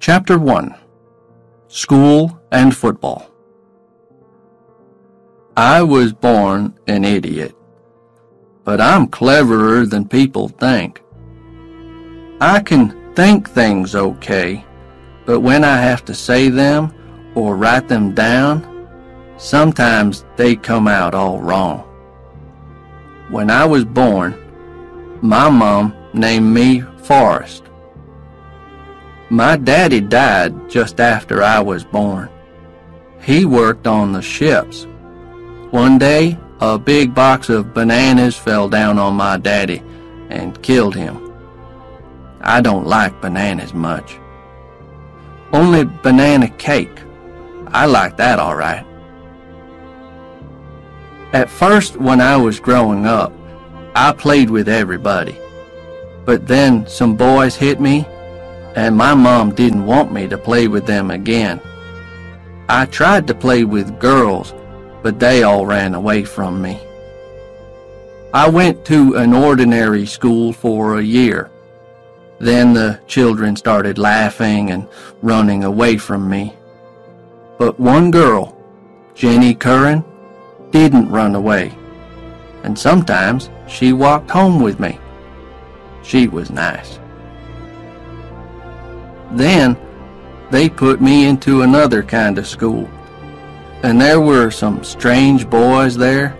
Chapter 1 School and Football I was born an idiot, but I'm cleverer than people think. I can think things okay, but when I have to say them or write them down, sometimes they come out all wrong. When I was born, my mom named me Forrest. My daddy died just after I was born. He worked on the ships. One day, a big box of bananas fell down on my daddy and killed him. I don't like bananas much. Only banana cake. I like that all right. At first, when I was growing up, I played with everybody. But then some boys hit me and my mom didn't want me to play with them again. I tried to play with girls, but they all ran away from me. I went to an ordinary school for a year. Then the children started laughing and running away from me. But one girl, Jenny Curran, didn't run away. And sometimes she walked home with me. She was nice. Then they put me into another kind of school. And there were some strange boys there.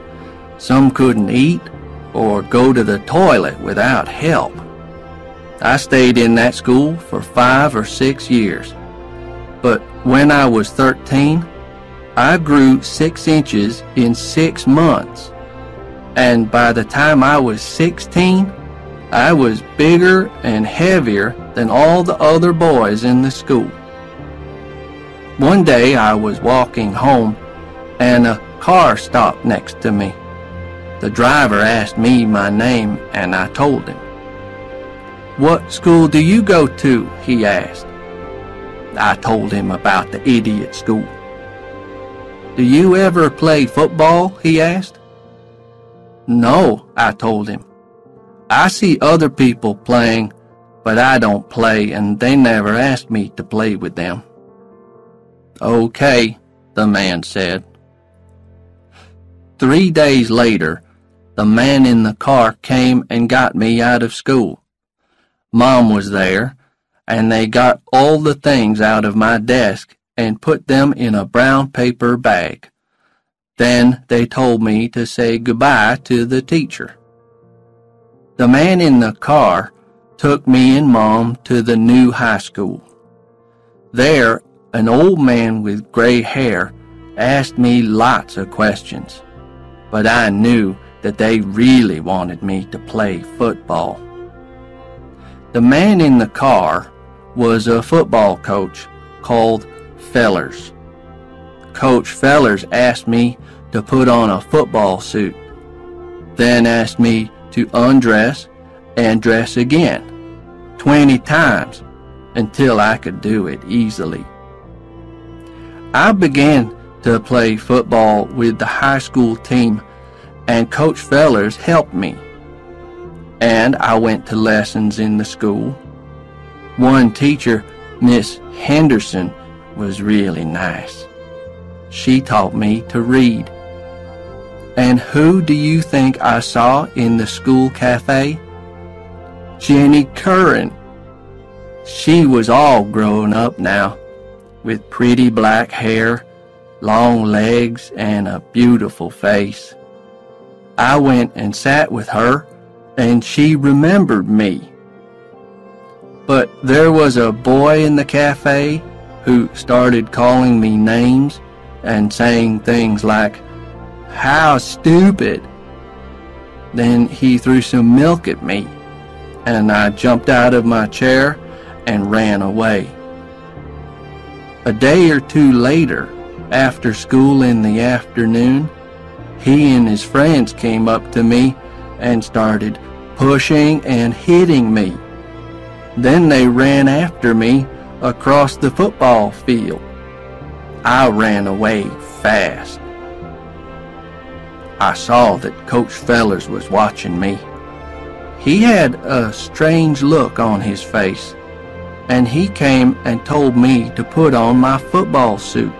Some couldn't eat or go to the toilet without help. I stayed in that school for five or six years. But when I was 13, I grew six inches in six months. And by the time I was 16, I was bigger and heavier than all the other boys in the school. One day I was walking home and a car stopped next to me. The driver asked me my name and I told him. What school do you go to? he asked. I told him about the idiot school. Do you ever play football? he asked. No, I told him. I see other people playing, but I don't play and they never asked me to play with them. Okay, the man said. Three days later, the man in the car came and got me out of school. Mom was there, and they got all the things out of my desk and put them in a brown paper bag. Then they told me to say goodbye to the teacher. The man in the car took me and Mom to the new high school. There, an old man with gray hair asked me lots of questions, but I knew that they really wanted me to play football. The man in the car was a football coach called Fellers. Coach Fellers asked me to put on a football suit, then asked me to undress and dress again 20 times until I could do it easily. I began to play football with the high school team and Coach Fellers helped me. And I went to lessons in the school. One teacher, Miss Henderson, was really nice. She taught me to read and who do you think I saw in the school cafe? Jenny Curran. She was all grown up now, with pretty black hair, long legs, and a beautiful face. I went and sat with her, and she remembered me. But there was a boy in the cafe who started calling me names and saying things like, how stupid. Then he threw some milk at me, and I jumped out of my chair and ran away. A day or two later, after school in the afternoon, he and his friends came up to me and started pushing and hitting me. Then they ran after me across the football field. I ran away fast. I saw that Coach Fellers was watching me. He had a strange look on his face. and he came and told me to put on my football suit.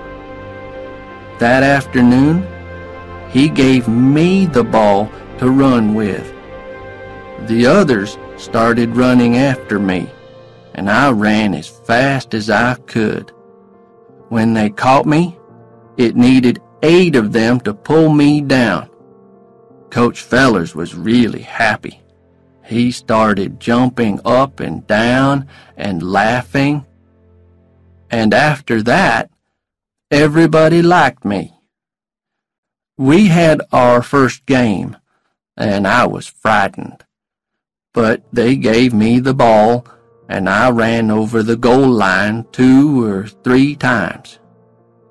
That afternoon, he gave me the ball to run with. The others started running after me, and I ran as fast as I could. When they caught me, it needed eight of them to pull me down. Coach Fellers was really happy. He started jumping up and down and laughing. And after that, everybody liked me. We had our first game, and I was frightened. But they gave me the ball, and I ran over the goal line two or three times.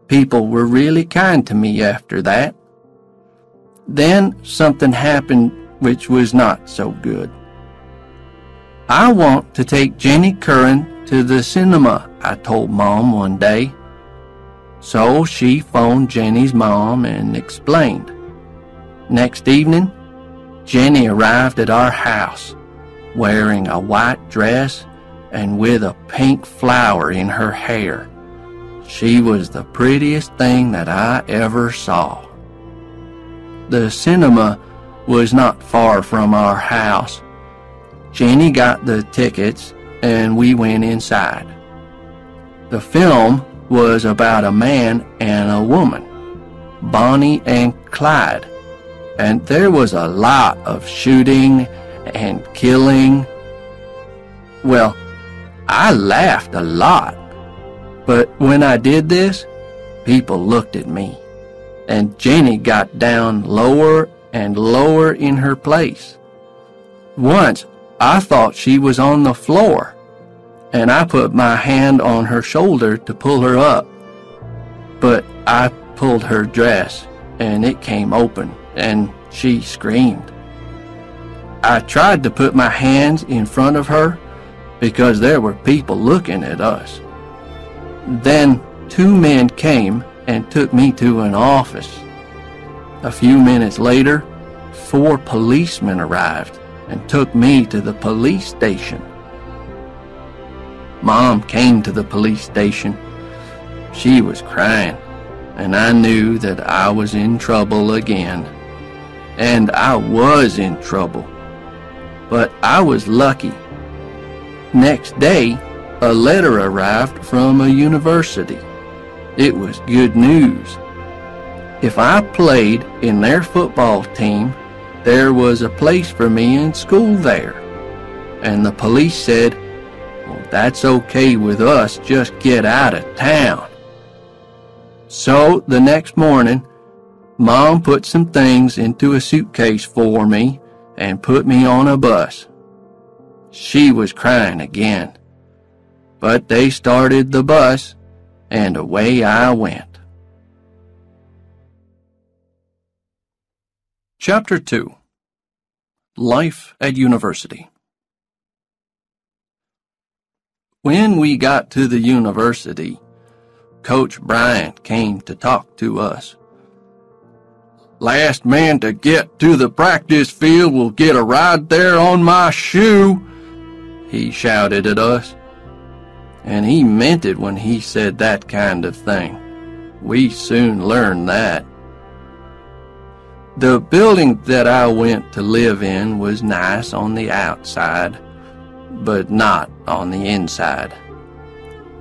People were really kind to me after that. Then something happened which was not so good. I want to take Jenny Curran to the cinema, I told Mom one day. So she phoned Jenny's mom and explained. Next evening, Jenny arrived at our house wearing a white dress and with a pink flower in her hair. She was the prettiest thing that I ever saw. The cinema was not far from our house, Jenny got the tickets and we went inside. The film was about a man and a woman, Bonnie and Clyde, and there was a lot of shooting and killing. Well, I laughed a lot, but when I did this, people looked at me, and Jenny got down lower and lower in her place. Once I thought she was on the floor, and I put my hand on her shoulder to pull her up. But I pulled her dress, and it came open, and she screamed. I tried to put my hands in front of her because there were people looking at us. Then two men came and took me to an office. A few minutes later, four policemen arrived and took me to the police station. Mom came to the police station. She was crying, and I knew that I was in trouble again. And I was in trouble. But I was lucky. Next day, a letter arrived from a university. It was good news. If I played in their football team there was a place for me in school there. And the police said, well, that's okay with us, just get out of town. So the next morning, Mom put some things into a suitcase for me and put me on a bus. She was crying again. But they started the bus, and away I went. Chapter 2 Life at University When we got to the university, Coach Bryant came to talk to us. Last man to get to the practice field will get a ride there on my shoe, he shouted at us. And he meant it when he said that kind of thing. We soon learned that. The building that I went to live in was nice on the outside, but not on the inside.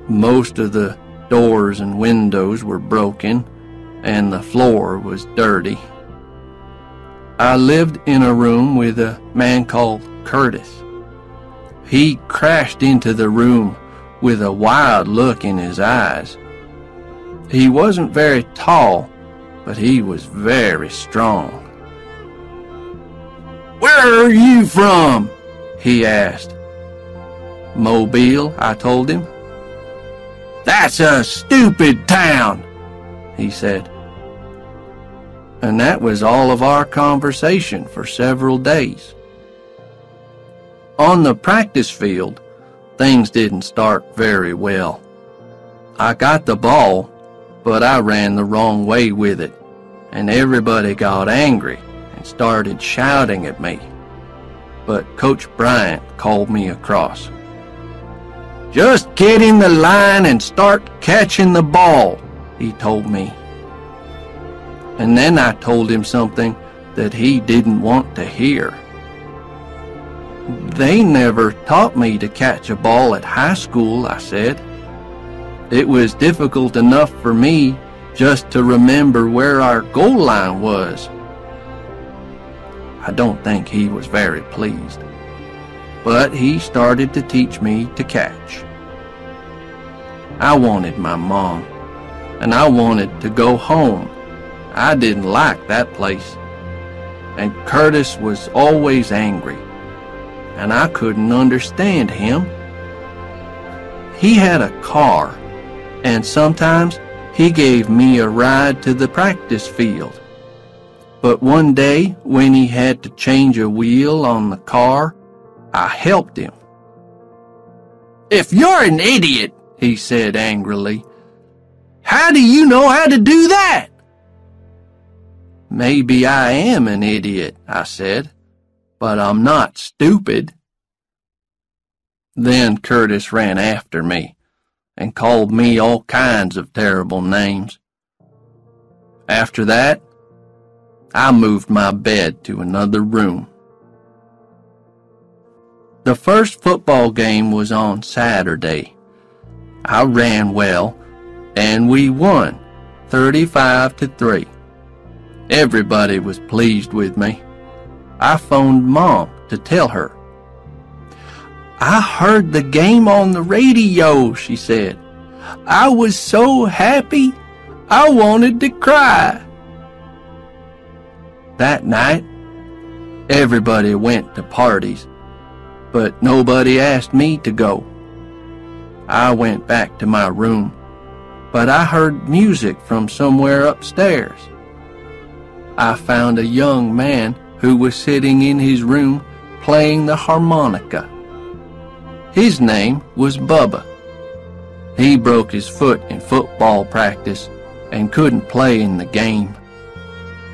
Most of the doors and windows were broken, and the floor was dirty. I lived in a room with a man called Curtis. He crashed into the room with a wild look in his eyes. He wasn't very tall, but he was very strong. Where are you from? he asked. Mobile, I told him. That's a stupid town, he said. And that was all of our conversation for several days. On the practice field, things didn't start very well. I got the ball but I ran the wrong way with it, and everybody got angry and started shouting at me. But Coach Bryant called me across. Just get in the line and start catching the ball, he told me. And then I told him something that he didn't want to hear. They never taught me to catch a ball at high school, I said. It was difficult enough for me just to remember where our goal line was. I don't think he was very pleased. But he started to teach me to catch. I wanted my mom, and I wanted to go home. I didn't like that place. And Curtis was always angry, and I couldn't understand him. He had a car, and sometimes he gave me a ride to the practice field. But one day, when he had to change a wheel on the car, I helped him. If you're an idiot, he said angrily, how do you know how to do that? Maybe I am an idiot, I said, but I'm not stupid. Then Curtis ran after me and called me all kinds of terrible names. After that, I moved my bed to another room. The first football game was on Saturday. I ran well, and we won 35 to 3. Everybody was pleased with me. I phoned Mom to tell her. I heard the game on the radio, she said. I was so happy, I wanted to cry. That night, everybody went to parties, but nobody asked me to go. I went back to my room, but I heard music from somewhere upstairs. I found a young man who was sitting in his room playing the harmonica. His name was Bubba. He broke his foot in football practice and couldn't play in the game.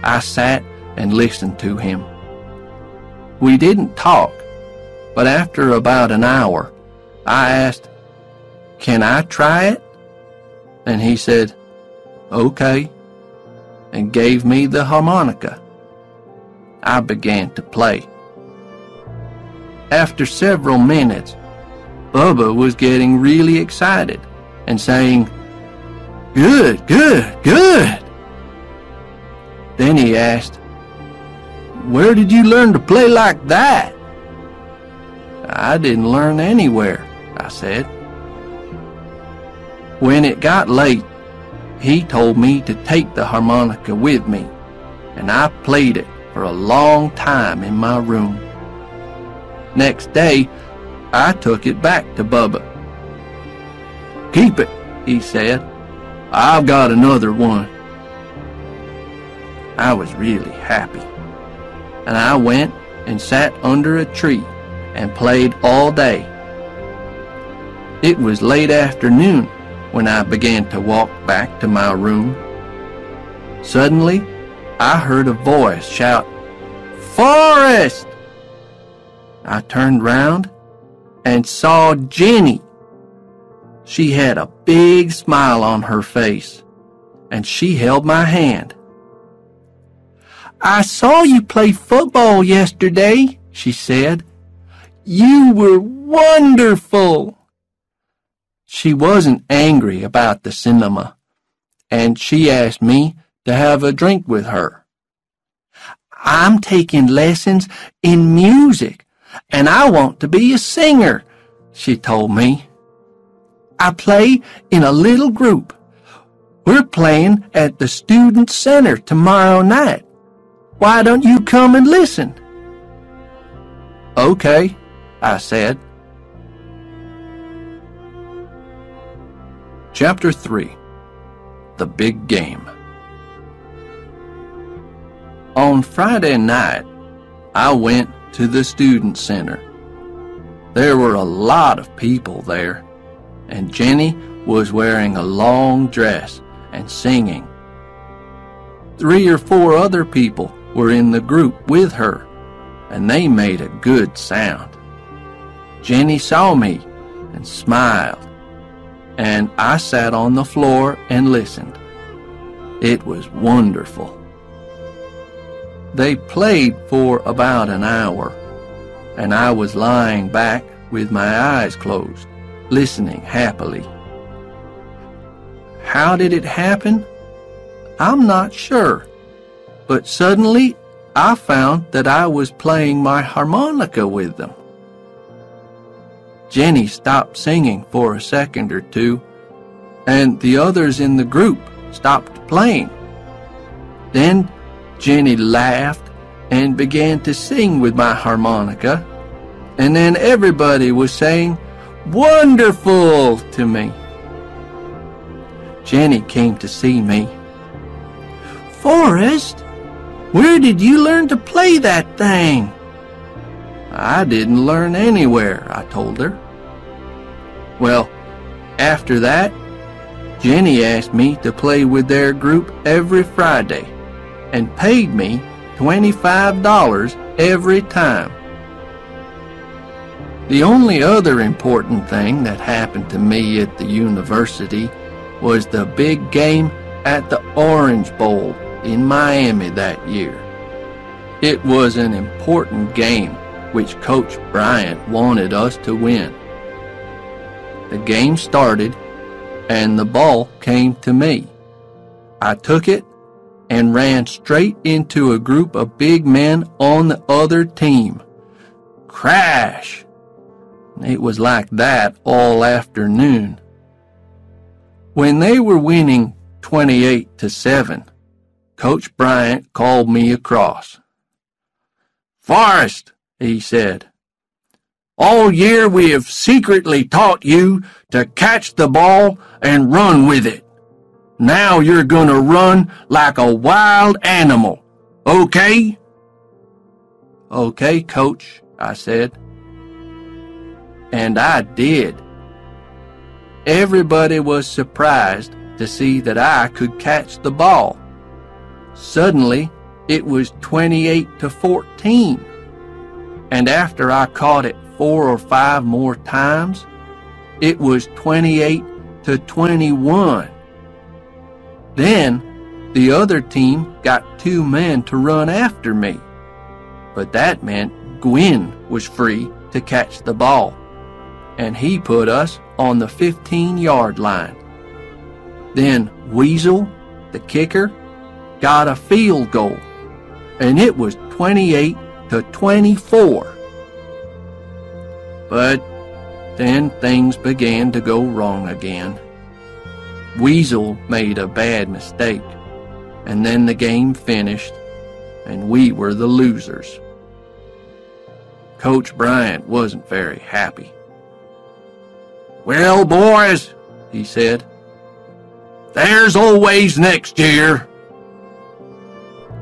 I sat and listened to him. We didn't talk, but after about an hour, I asked, Can I try it? And he said, Okay, and gave me the harmonica. I began to play. After several minutes, Bubba was getting really excited and saying, Good, good, good. Then he asked, where did you learn to play like that? I didn't learn anywhere, I said. When it got late, he told me to take the harmonica with me, and I played it for a long time in my room. Next day, I took it back to Bubba. Keep it, he said. I've got another one. I was really happy and I went and sat under a tree and played all day. It was late afternoon when I began to walk back to my room. Suddenly, I heard a voice shout, Forrest! I turned round and saw Jenny. She had a big smile on her face, and she held my hand. I saw you play football yesterday, she said. You were wonderful. She wasn't angry about the cinema, and she asked me to have a drink with her. I'm taking lessons in music, and I want to be a singer, she told me. I play in a little group. We're playing at the Student Center tomorrow night. Why don't you come and listen? Okay, I said. Chapter 3 The Big Game On Friday night, I went to the Student Center. There were a lot of people there, and Jenny was wearing a long dress and singing. Three or four other people were in the group with her, and they made a good sound. Jenny saw me and smiled, and I sat on the floor and listened. It was wonderful. They played for about an hour, and I was lying back with my eyes closed, listening happily. How did it happen? I'm not sure, but suddenly I found that I was playing my harmonica with them. Jenny stopped singing for a second or two, and the others in the group stopped playing. Then Jenny laughed and began to sing with my harmonica, and then everybody was saying, Wonderful to me. Jenny came to see me. Forrest, where did you learn to play that thing? I didn't learn anywhere, I told her. Well, after that, Jenny asked me to play with their group every Friday and paid me $25 every time. The only other important thing that happened to me at the university was the big game at the Orange Bowl in Miami that year. It was an important game which Coach Bryant wanted us to win. The game started and the ball came to me. I took it and ran straight into a group of big men on the other team. Crash! It was like that all afternoon. When they were winning 28 to 7, Coach Bryant called me across. Forrest, he said, all year we have secretly taught you to catch the ball and run with it. Now you're gonna run like a wild animal, okay? Okay, coach, I said. And I did. Everybody was surprised to see that I could catch the ball. Suddenly, it was 28 to 14. And after I caught it four or five more times, it was 28 to 21. Then the other team got two men to run after me. But that meant Gwyn was free to catch the ball, and he put us on the 15 yard line. Then Weasel, the kicker, got a field goal, and it was 28 to 24. But then things began to go wrong again. Weasel made a bad mistake, and then the game finished, and we were the losers. Coach Bryant wasn't very happy. Well, boys, he said, there's always next year.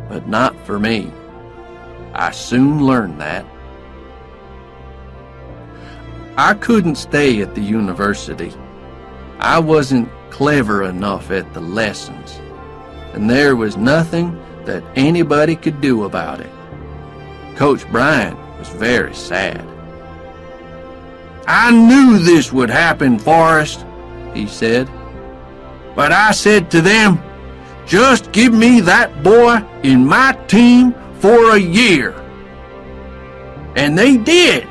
But not for me. I soon learned that. I couldn't stay at the university. I wasn't clever enough at the lessons, and there was nothing that anybody could do about it. Coach Bryant was very sad. I knew this would happen, Forrest, he said. But I said to them, just give me that boy in my team for a year. And they did.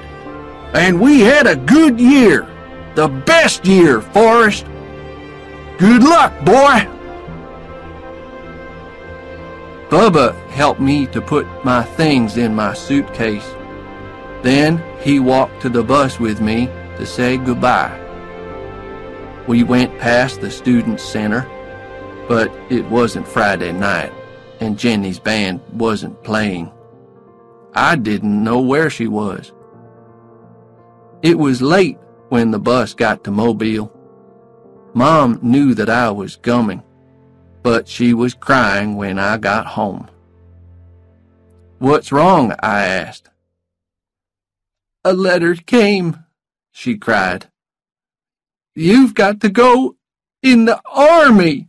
And we had a good year. The best year, Forrest. Good luck, boy. Bubba helped me to put my things in my suitcase. Then he walked to the bus with me to say goodbye. We went past the Student Center, but it wasn't Friday night, and Jenny's band wasn't playing. I didn't know where she was. It was late when the bus got to Mobile. Mom knew that I was coming, but she was crying when I got home. What's wrong? I asked. A letter came, she cried. You've got to go in the army.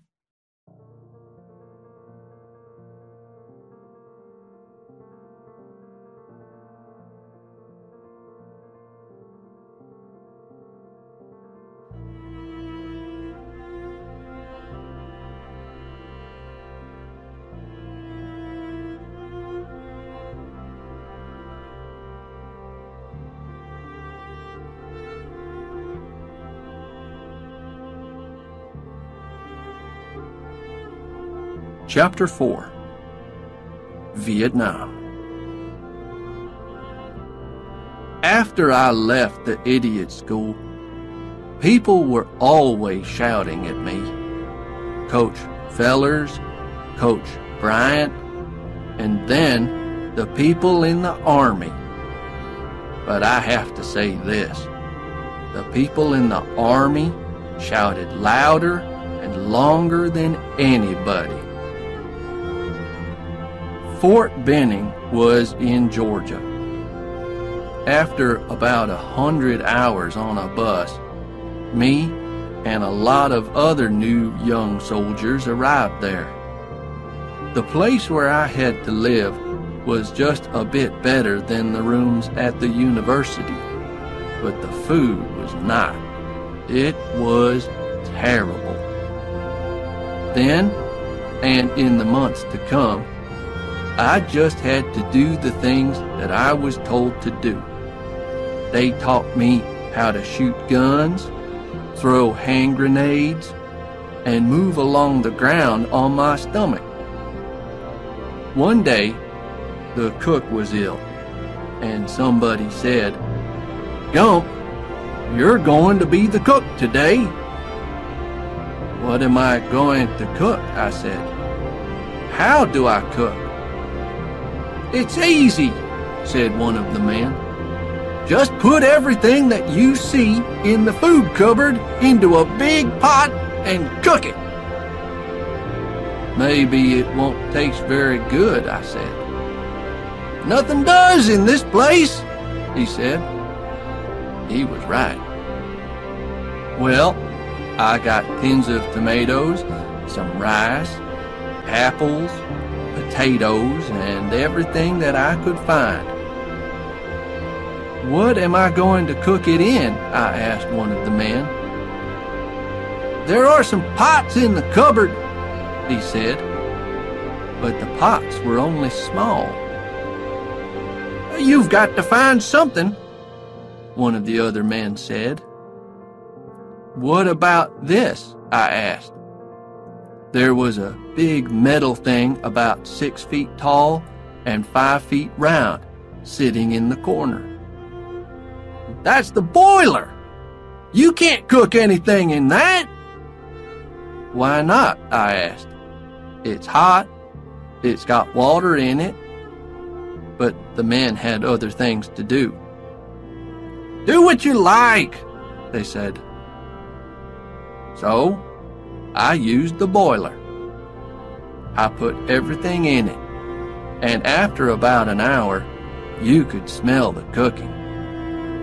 Chapter 4 Vietnam After I left the idiot school, people were always shouting at me. Coach Fellers, Coach Bryant, and then the people in the Army. But I have to say this the people in the Army shouted louder and longer than anybody. Fort Benning was in Georgia. After about a hundred hours on a bus, me and a lot of other new young soldiers arrived there. The place where I had to live was just a bit better than the rooms at the university, but the food was not. It was terrible. Then, and in the months to come, I just had to do the things that I was told to do. They taught me how to shoot guns, throw hand grenades, and move along the ground on my stomach. One day, the cook was ill, and somebody said, Gump, you're going to be the cook today. What am I going to cook? I said. How do I cook? It's easy, said one of the men. Just put everything that you see in the food cupboard into a big pot and cook it. Maybe it won't taste very good, I said. Nothing does in this place, he said. He was right. Well, I got tins of tomatoes, some rice, apples, potatoes, and everything that I could find. What am I going to cook it in? I asked one of the men. There are some pots in the cupboard, he said, but the pots were only small. You've got to find something, one of the other men said. What about this? I asked. There was a big metal thing about six feet tall and five feet round sitting in the corner. That's the boiler! You can't cook anything in that! Why not? I asked. It's hot, it's got water in it, but the men had other things to do. Do what you like, they said. So, I used the boiler. I put everything in it, and after about an hour, you could smell the cooking.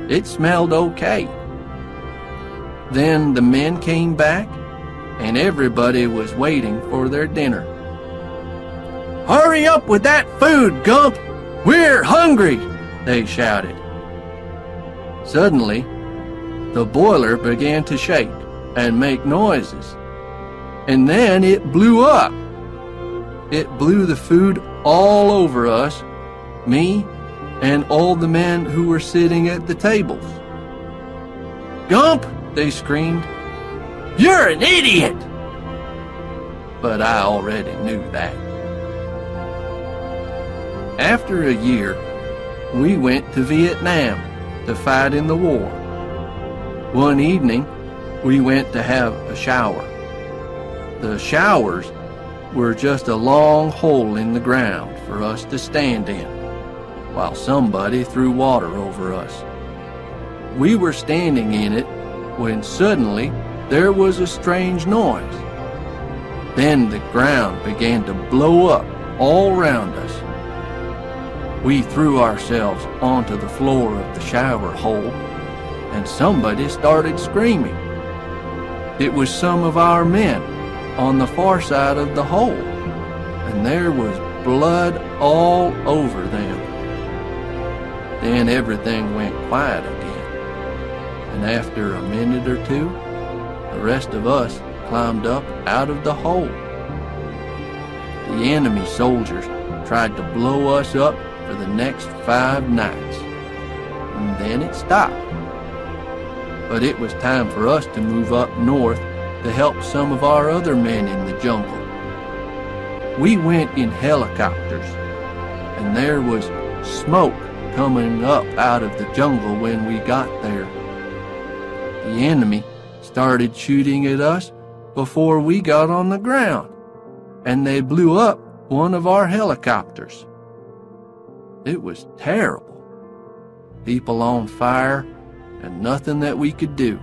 It smelled okay. Then the men came back, and everybody was waiting for their dinner. Hurry up with that food, Gump! We're hungry! They shouted. Suddenly, the boiler began to shake and make noises. And then it blew up. It blew the food all over us, me, and all the men who were sitting at the tables. Gump, they screamed. You're an idiot! But I already knew that. After a year, we went to Vietnam to fight in the war. One evening, we went to have a shower. The showers were just a long hole in the ground for us to stand in, while somebody threw water over us. We were standing in it when suddenly there was a strange noise. Then the ground began to blow up all around us. We threw ourselves onto the floor of the shower hole, and somebody started screaming. It was some of our men on the far side of the hole, and there was blood all over them. Then everything went quiet again, and after a minute or two, the rest of us climbed up out of the hole. The enemy soldiers tried to blow us up for the next five nights. And then it stopped. But it was time for us to move up north to help some of our other men in the jungle. we went in helicopters, and there was smoke coming up out of the jungle when we got there. The enemy started shooting at us before we got on the ground, and they blew up one of our helicopters. It was terrible. People on fire, and nothing that we could do.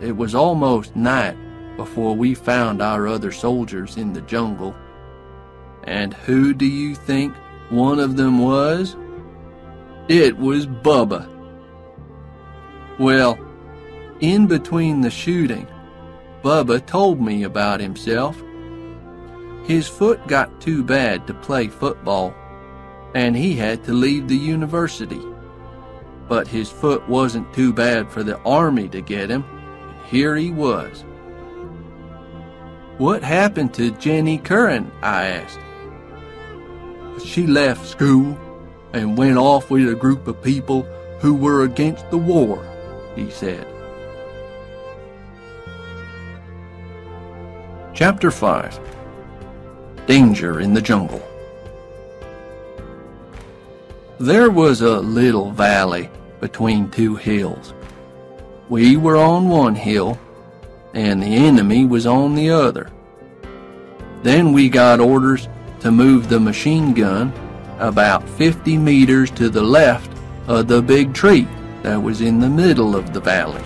It was almost night before we found our other soldiers in the jungle. And who do you think one of them was? It was Bubba. Well, in between the shooting, Bubba told me about himself. His foot got too bad to play football, and he had to leave the university. But his foot wasn't too bad for the army to get him, here he was. What happened to Jenny Curran? I asked. She left school and went off with a group of people who were against the war, he said. Chapter 5 Danger in the Jungle There was a little valley between two hills. We were on one hill, and the enemy was on the other. Then we got orders to move the machine gun about 50 meters to the left of the big tree that was in the middle of the valley,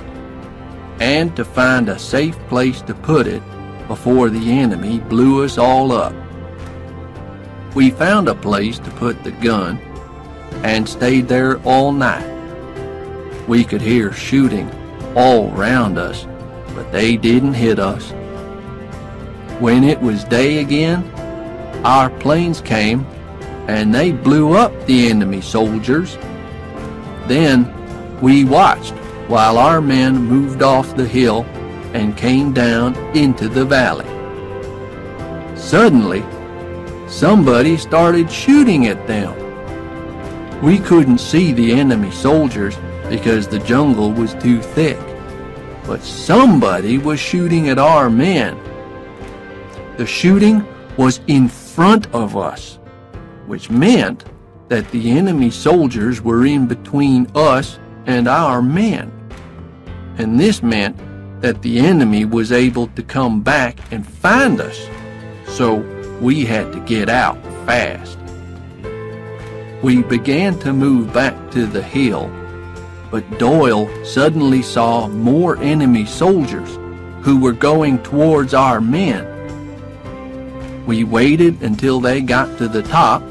and to find a safe place to put it before the enemy blew us all up. We found a place to put the gun and stayed there all night. We could hear shooting all round us, but they didn't hit us. When it was day again, our planes came and they blew up the enemy soldiers. Then we watched while our men moved off the hill and came down into the valley. Suddenly, somebody started shooting at them. We couldn't see the enemy soldiers because the jungle was too thick, but somebody was shooting at our men. The shooting was in front of us which meant that the enemy soldiers were in between us and our men. And this meant that the enemy was able to come back and find us. So we had to get out fast. We began to move back to the hill, but Doyle suddenly saw more enemy soldiers who were going towards our men. We waited until they got to the top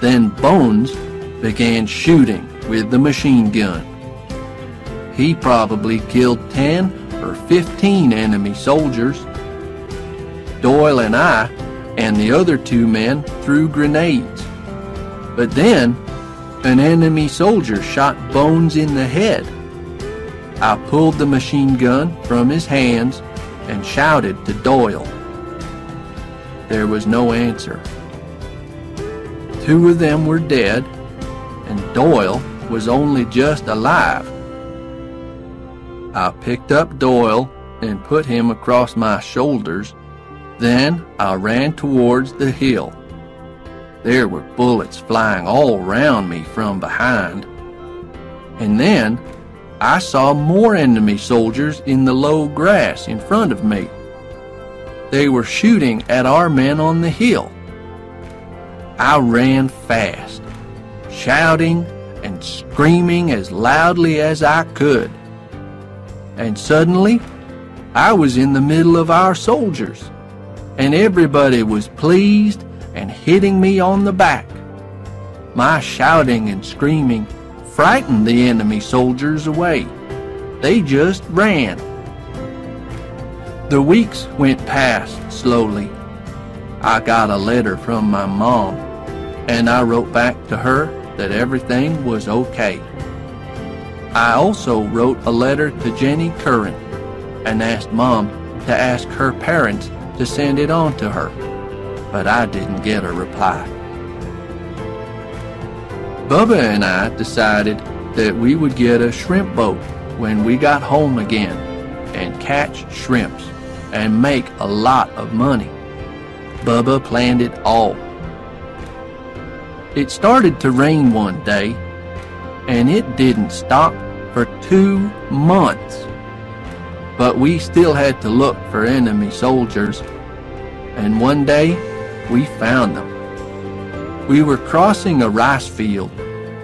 then Bones began shooting with the machine gun. He probably killed 10 or 15 enemy soldiers. Doyle and I and the other two men threw grenades. But then an enemy soldier shot Bones in the head. I pulled the machine gun from his hands and shouted to Doyle. There was no answer. Two of them were dead, and Doyle was only just alive. I picked up Doyle and put him across my shoulders. Then I ran towards the hill. There were bullets flying all round me from behind. And then I saw more enemy soldiers in the low grass in front of me. They were shooting at our men on the hill. I ran fast, shouting and screaming as loudly as I could. And suddenly, I was in the middle of our soldiers, and everybody was pleased and hitting me on the back. My shouting and screaming frightened the enemy soldiers away. They just ran. The weeks went past slowly. I got a letter from my mom and I wrote back to her that everything was okay. I also wrote a letter to Jenny Curran and asked Mom to ask her parents to send it on to her, but I didn't get a reply. Bubba and I decided that we would get a shrimp boat when we got home again and catch shrimps and make a lot of money. Bubba planned it all. It started to rain one day, and it didn't stop for two months. But we still had to look for enemy soldiers, and one day we found them. We were crossing a rice field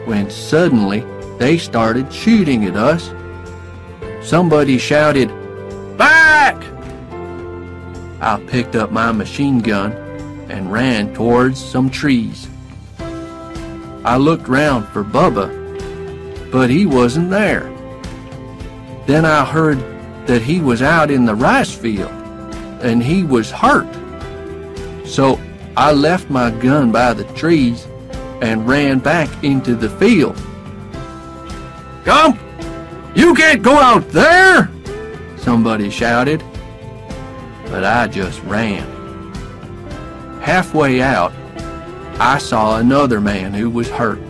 when suddenly they started shooting at us. Somebody shouted, Back! I picked up my machine gun and ran towards some trees. I looked round for Bubba, but he wasn't there. Then I heard that he was out in the rice field and he was hurt. So I left my gun by the trees and ran back into the field. Gump! You can't go out there! Somebody shouted. But I just ran. Halfway out, I saw another man who was hurt.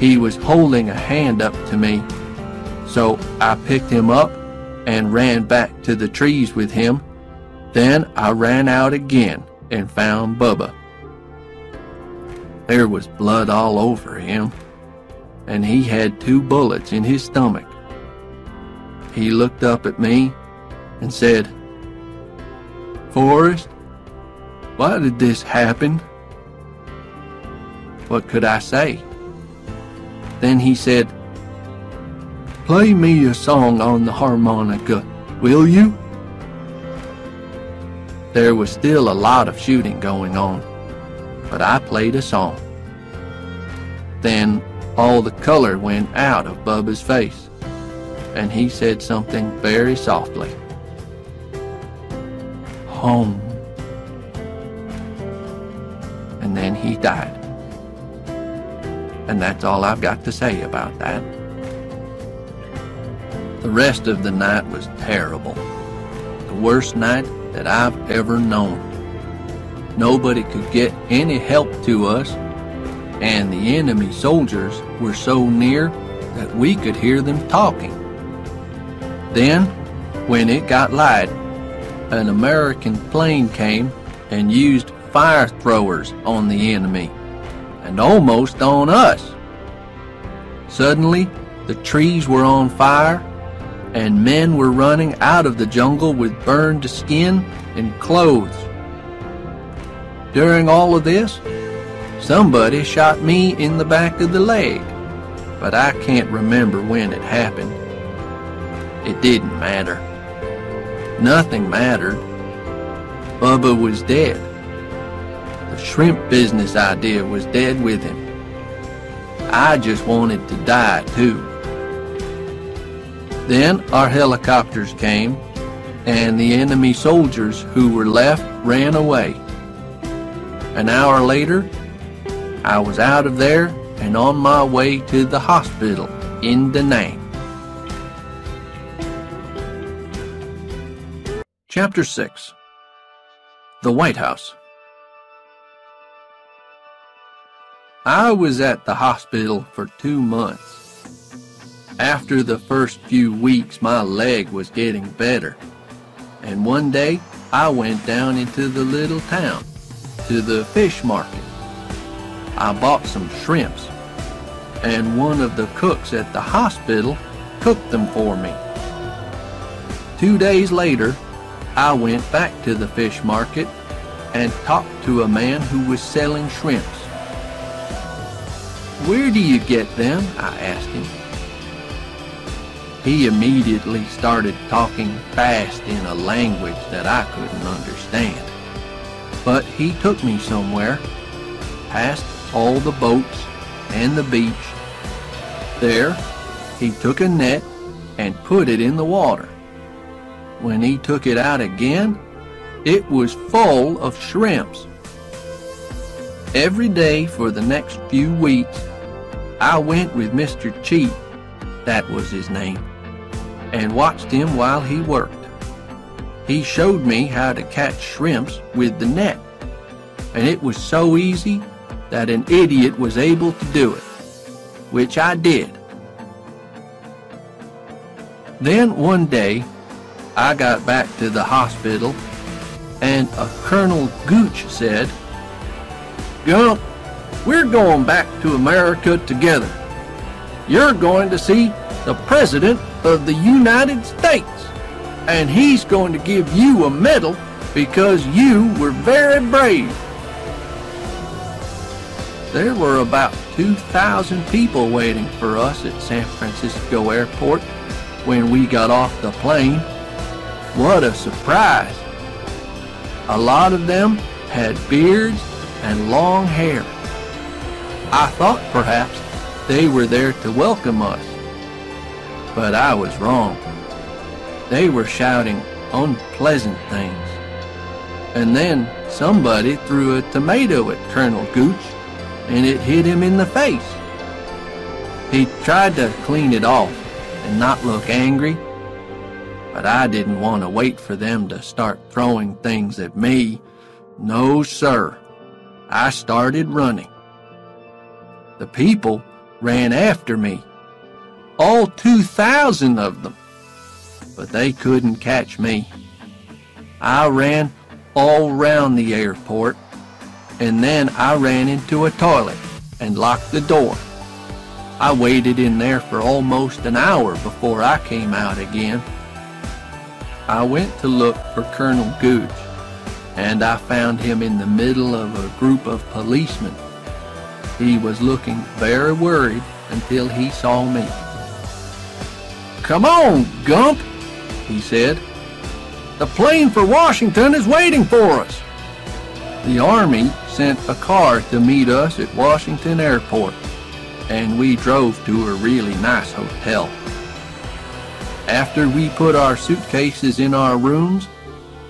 He was holding a hand up to me, so I picked him up and ran back to the trees with him. Then I ran out again and found Bubba. There was blood all over him, and he had two bullets in his stomach. He looked up at me and said, Forrest, why did this happen? What could I say? Then he said, Play me a song on the harmonica, will you? There was still a lot of shooting going on, but I played a song. Then all the color went out of Bubba's face, and he said something very softly. Home. And then he died. And that's all I've got to say about that. The rest of the night was terrible. The worst night that I've ever known. Nobody could get any help to us, and the enemy soldiers were so near that we could hear them talking. Then, when it got light, an American plane came and used fire throwers on the enemy, and almost on us. Suddenly, the trees were on fire and men were running out of the jungle with burned skin and clothes. During all of this, somebody shot me in the back of the leg, but I can't remember when it happened. It didn't matter. Nothing mattered. Bubba was dead. The shrimp business idea was dead with him. I just wanted to die too. Then our helicopters came, and the enemy soldiers who were left ran away. An hour later, I was out of there and on my way to the hospital in Da Nang. Chapter 6 The White House I was at the hospital for two months. After the first few weeks, my leg was getting better. And one day, I went down into the little town, to the fish market. I bought some shrimps, and one of the cooks at the hospital cooked them for me. Two days later, I went back to the fish market and talked to a man who was selling shrimps. Where do you get them? I asked him. He immediately started talking fast in a language that I couldn't understand. But he took me somewhere, past all the boats and the beach. There, he took a net and put it in the water. When he took it out again, it was full of shrimps. Every day for the next few weeks, I went with Mr. Cheap, that was his name, and watched him while he worked. He showed me how to catch shrimps with the net, and it was so easy that an idiot was able to do it, which I did. Then one day, I got back to the hospital and a Colonel Gooch said, Gump, we're going back to America together. You're going to see the President of the United States, and he's going to give you a medal because you were very brave. There were about 2,000 people waiting for us at San Francisco Airport when we got off the plane. What a surprise! A lot of them had beards and long hair. I thought perhaps they were there to welcome us, but I was wrong. They were shouting unpleasant things. And then somebody threw a tomato at Colonel Gooch, and it hit him in the face. He tried to clean it off and not look angry, but I didn't want to wait for them to start throwing things at me. No, sir. I started running. The people ran after me, all 2,000 of them, but they couldn't catch me. I ran all round the airport, and then I ran into a toilet and locked the door. I waited in there for almost an hour before I came out again. I went to look for Colonel Gooch, and I found him in the middle of a group of policemen. He was looking very worried until he saw me. Come on, Gump, he said. The plane for Washington is waiting for us. The Army sent a car to meet us at Washington Airport, and we drove to a really nice hotel. After we put our suitcases in our rooms,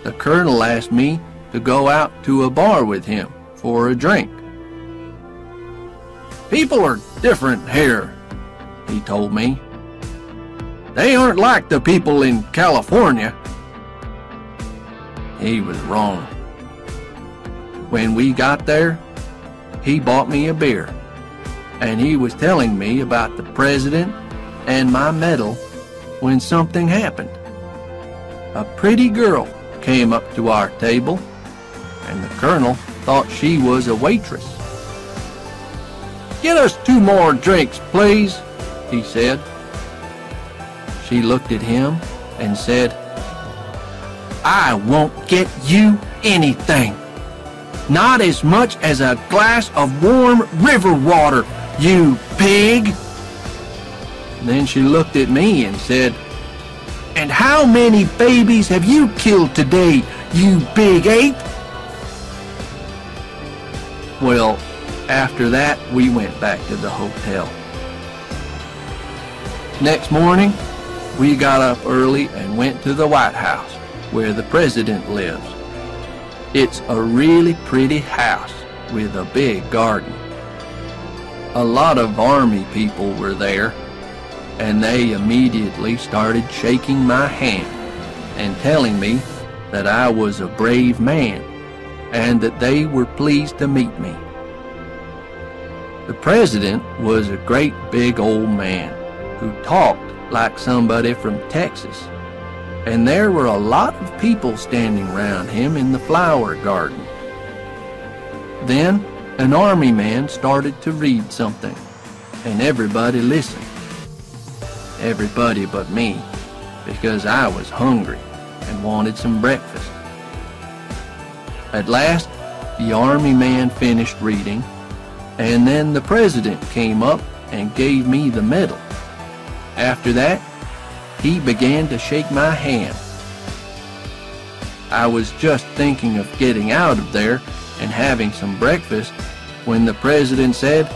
the colonel asked me to go out to a bar with him for a drink. People are different here, he told me. They aren't like the people in California. He was wrong. When we got there, he bought me a beer, and he was telling me about the president and my medal when something happened. A pretty girl came up to our table, and the colonel thought she was a waitress. Get us two more drinks, please, he said. She looked at him and said, I won't get you anything. Not as much as a glass of warm river water, you pig. Then she looked at me and said, And how many babies have you killed today, you big ape? Well, after that, we went back to the hotel. Next morning, we got up early and went to the White House, where the president lives. It's a really pretty house with a big garden. A lot of army people were there and they immediately started shaking my hand and telling me that I was a brave man and that they were pleased to meet me. The president was a great big old man who talked like somebody from Texas, and there were a lot of people standing round him in the flower garden. Then an army man started to read something, and everybody listened everybody but me, because I was hungry and wanted some breakfast. At last, the army man finished reading, and then the president came up and gave me the medal. After that, he began to shake my hand. I was just thinking of getting out of there and having some breakfast when the president said,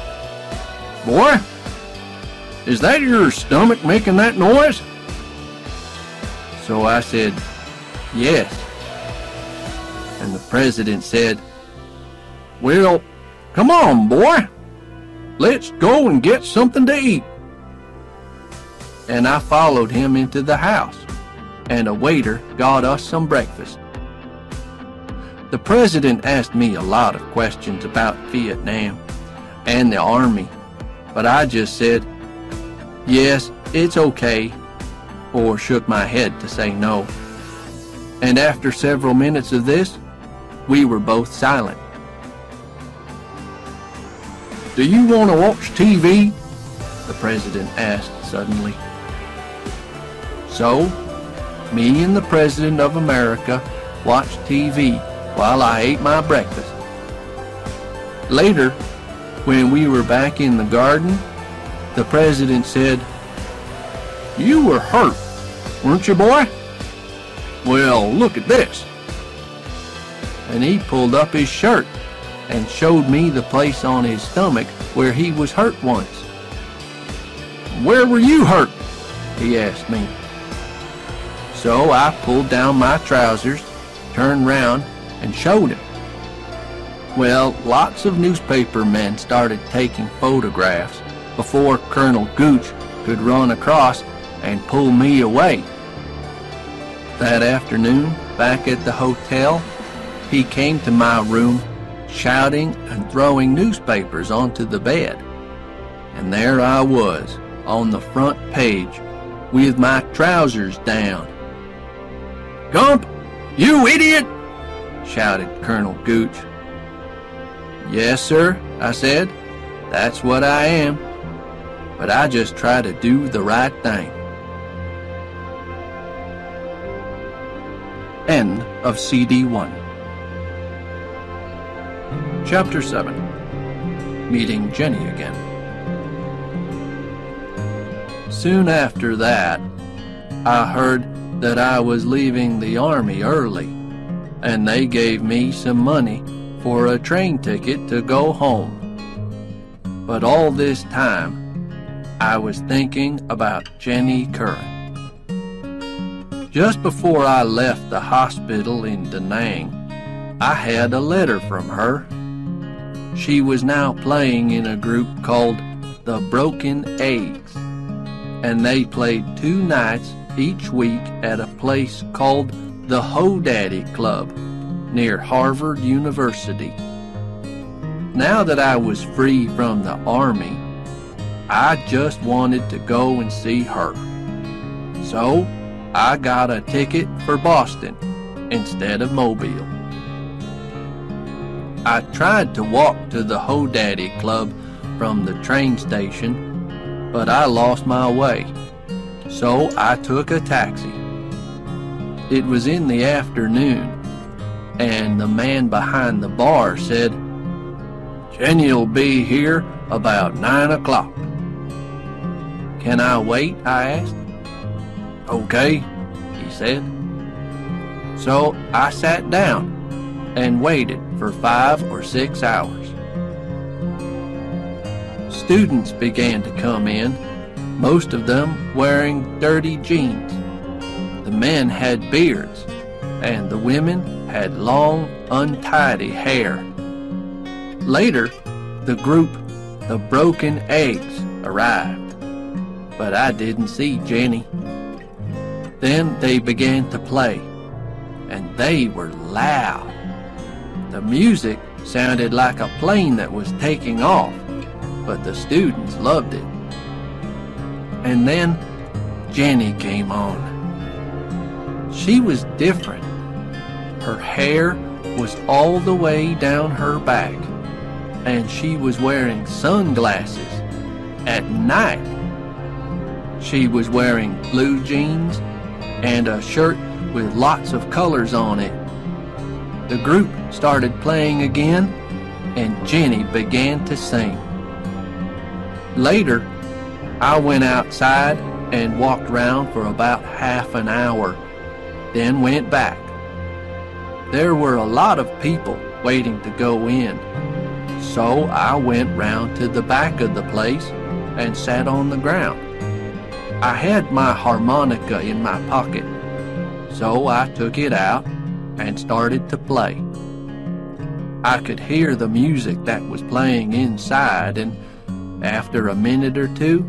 Boy, is that your stomach making that noise? So I said, Yes. And the president said, Well, come on, boy. Let's go and get something to eat. And I followed him into the house, and a waiter got us some breakfast. The president asked me a lot of questions about Vietnam and the Army, but I just said, Yes, it's okay, or shook my head to say no. And after several minutes of this, we were both silent. Do you want to watch TV? The president asked suddenly. So, me and the president of America watched TV while I ate my breakfast. Later, when we were back in the garden, the president said, You were hurt, weren't you, boy? Well, look at this. And he pulled up his shirt and showed me the place on his stomach where he was hurt once. Where were you hurt? he asked me. So I pulled down my trousers, turned round, and showed him. Well, lots of newspaper men started taking photographs before Colonel Gooch could run across and pull me away. That afternoon, back at the hotel, he came to my room shouting and throwing newspapers onto the bed. And there I was, on the front page, with my trousers down. Gump, you idiot! shouted Colonel Gooch. Yes, sir, I said. That's what I am. But I just try to do the right thing. End of CD 1. Chapter 7 Meeting Jenny Again. Soon after that, I heard that I was leaving the Army early, and they gave me some money for a train ticket to go home. But all this time, I was thinking about Jenny Curran. Just before I left the hospital in Da Nang, I had a letter from her she was now playing in a group called the Broken Eggs, and they played two nights each week at a place called the Ho Daddy Club near Harvard University. Now that I was free from the Army, I just wanted to go and see her. So I got a ticket for Boston instead of Mobile. I tried to walk to the Ho Daddy Club from the train station, but I lost my way. So I took a taxi. It was in the afternoon, and the man behind the bar said, Jenny'll be here about nine o'clock. Can I wait? I asked. Okay, he said. So I sat down and waited for five or six hours. Students began to come in, most of them wearing dirty jeans. The men had beards, and the women had long, untidy hair. Later, the group, the Broken Eggs, arrived, but I didn't see Jenny. Then they began to play, and they were loud. The music sounded like a plane that was taking off, but the students loved it. And then Jenny came on. She was different. Her hair was all the way down her back, and she was wearing sunglasses at night. She was wearing blue jeans and a shirt with lots of colors on it the group started playing again, and Jenny began to sing. Later, I went outside and walked around for about half an hour, then went back. There were a lot of people waiting to go in, so I went round to the back of the place and sat on the ground. I had my harmonica in my pocket, so I took it out and started to play. I could hear the music that was playing inside, and after a minute or two,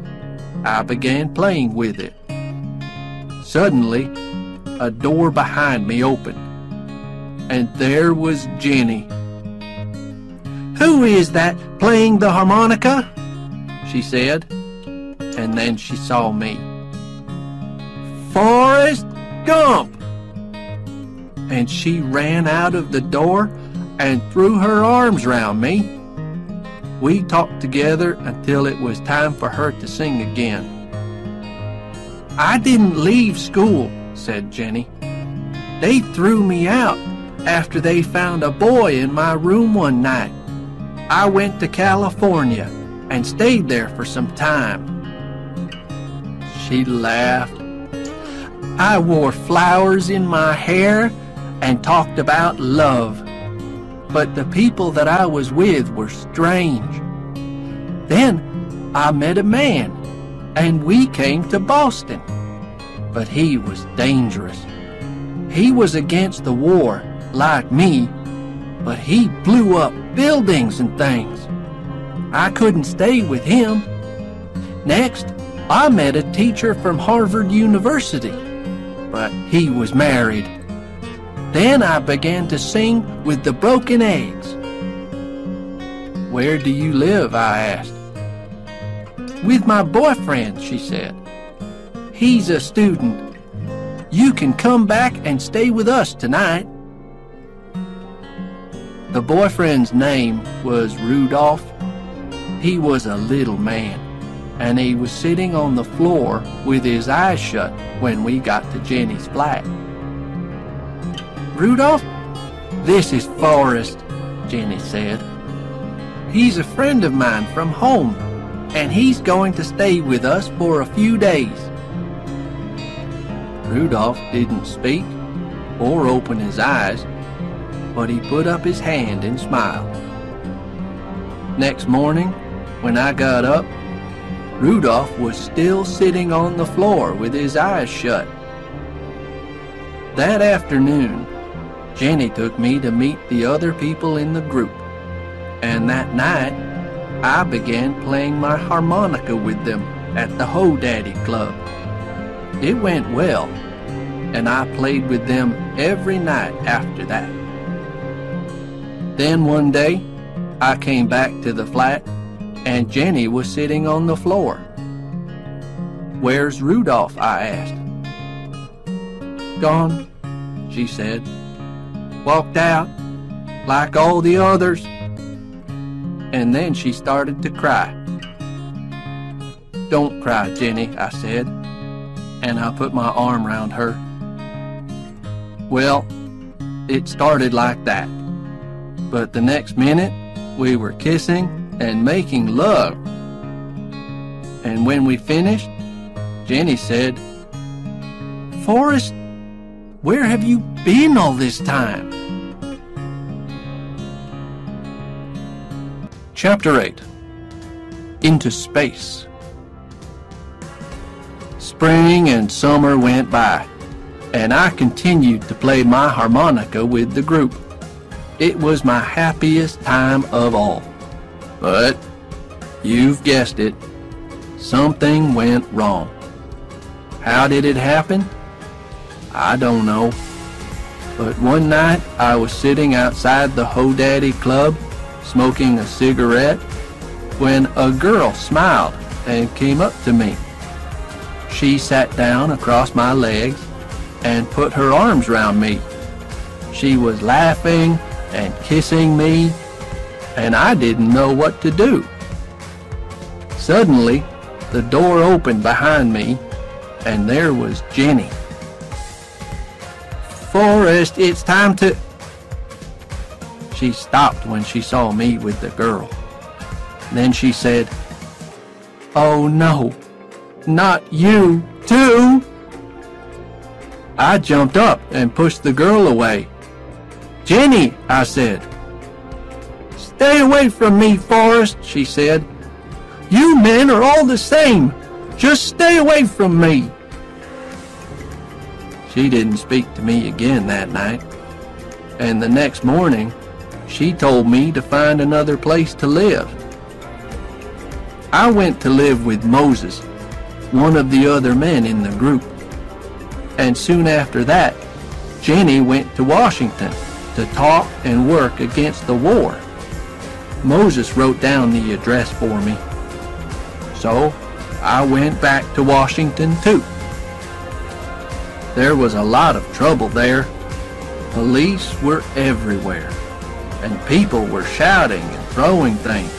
I began playing with it. Suddenly, a door behind me opened, and there was Jenny. Who is that playing the harmonica? she said, and then she saw me. Forrest Gump! and she ran out of the door and threw her arms round me. We talked together until it was time for her to sing again. I didn't leave school, said Jenny. They threw me out after they found a boy in my room one night. I went to California and stayed there for some time. She laughed. I wore flowers in my hair and talked about love. But the people that I was with were strange. Then I met a man and we came to Boston. But he was dangerous. He was against the war, like me, but he blew up buildings and things. I couldn't stay with him. Next, I met a teacher from Harvard University, but he was married. Then I began to sing with the broken eggs. Where do you live? I asked. With my boyfriend, she said. He's a student. You can come back and stay with us tonight. The boyfriend's name was Rudolph. He was a little man, and he was sitting on the floor with his eyes shut when we got to Jenny's flat. Rudolph, this is Forrest, Jenny said. He's a friend of mine from home, and he's going to stay with us for a few days. Rudolph didn't speak or open his eyes, but he put up his hand and smiled. Next morning, when I got up, Rudolph was still sitting on the floor with his eyes shut. That afternoon, Jenny took me to meet the other people in the group, and that night I began playing my harmonica with them at the Ho Daddy Club. It went well, and I played with them every night after that. Then one day, I came back to the flat, and Jenny was sitting on the floor. Where's Rudolph? I asked. Gone, she said. Walked out, like all the others. And then she started to cry. Don't cry, Jenny, I said, and I put my arm round her. Well, it started like that. But the next minute, we were kissing and making love. And when we finished, Jenny said, Forrest, where have you been all this time? Chapter 8 Into Space Spring and summer went by, and I continued to play my harmonica with the group. It was my happiest time of all. But, you've guessed it, something went wrong. How did it happen? I don't know. But one night I was sitting outside the Ho Daddy Club smoking a cigarette when a girl smiled and came up to me. She sat down across my legs and put her arms round me. She was laughing and kissing me, and I didn't know what to do. Suddenly, the door opened behind me, and there was Jenny. Forrest, it's time to... She stopped when she saw me with the girl. Then she said, Oh no, not you, too! I jumped up and pushed the girl away. Jenny, I said. Stay away from me, Forrest, she said. You men are all the same. Just stay away from me. She didn't speak to me again that night. And the next morning, she told me to find another place to live. I went to live with Moses, one of the other men in the group. And soon after that, Jenny went to Washington to talk and work against the war. Moses wrote down the address for me. So I went back to Washington too. There was a lot of trouble there, police were everywhere, and people were shouting and throwing things,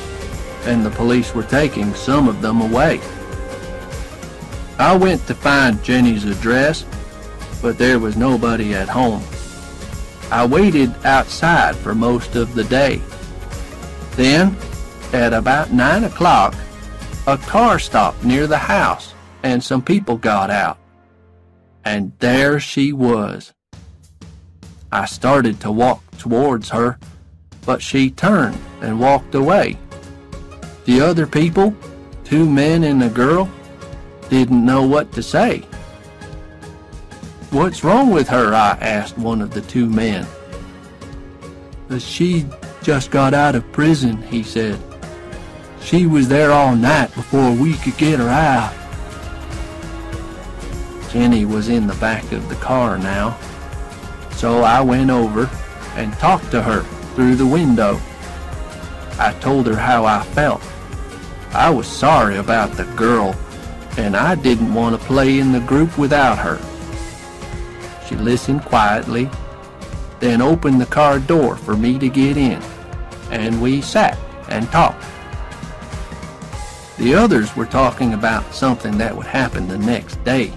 and the police were taking some of them away. I went to find Jenny's address, but there was nobody at home. I waited outside for most of the day. Then, at about nine o'clock, a car stopped near the house and some people got out. And there she was. I started to walk towards her, but she turned and walked away. The other people, two men and a girl, didn't know what to say. What's wrong with her? I asked one of the two men. Uh, she just got out of prison, he said. She was there all night before we could get her out. Jenny was in the back of the car now, so I went over and talked to her through the window. I told her how I felt. I was sorry about the girl, and I didn't want to play in the group without her. She listened quietly, then opened the car door for me to get in, and we sat and talked. The others were talking about something that would happen the next day.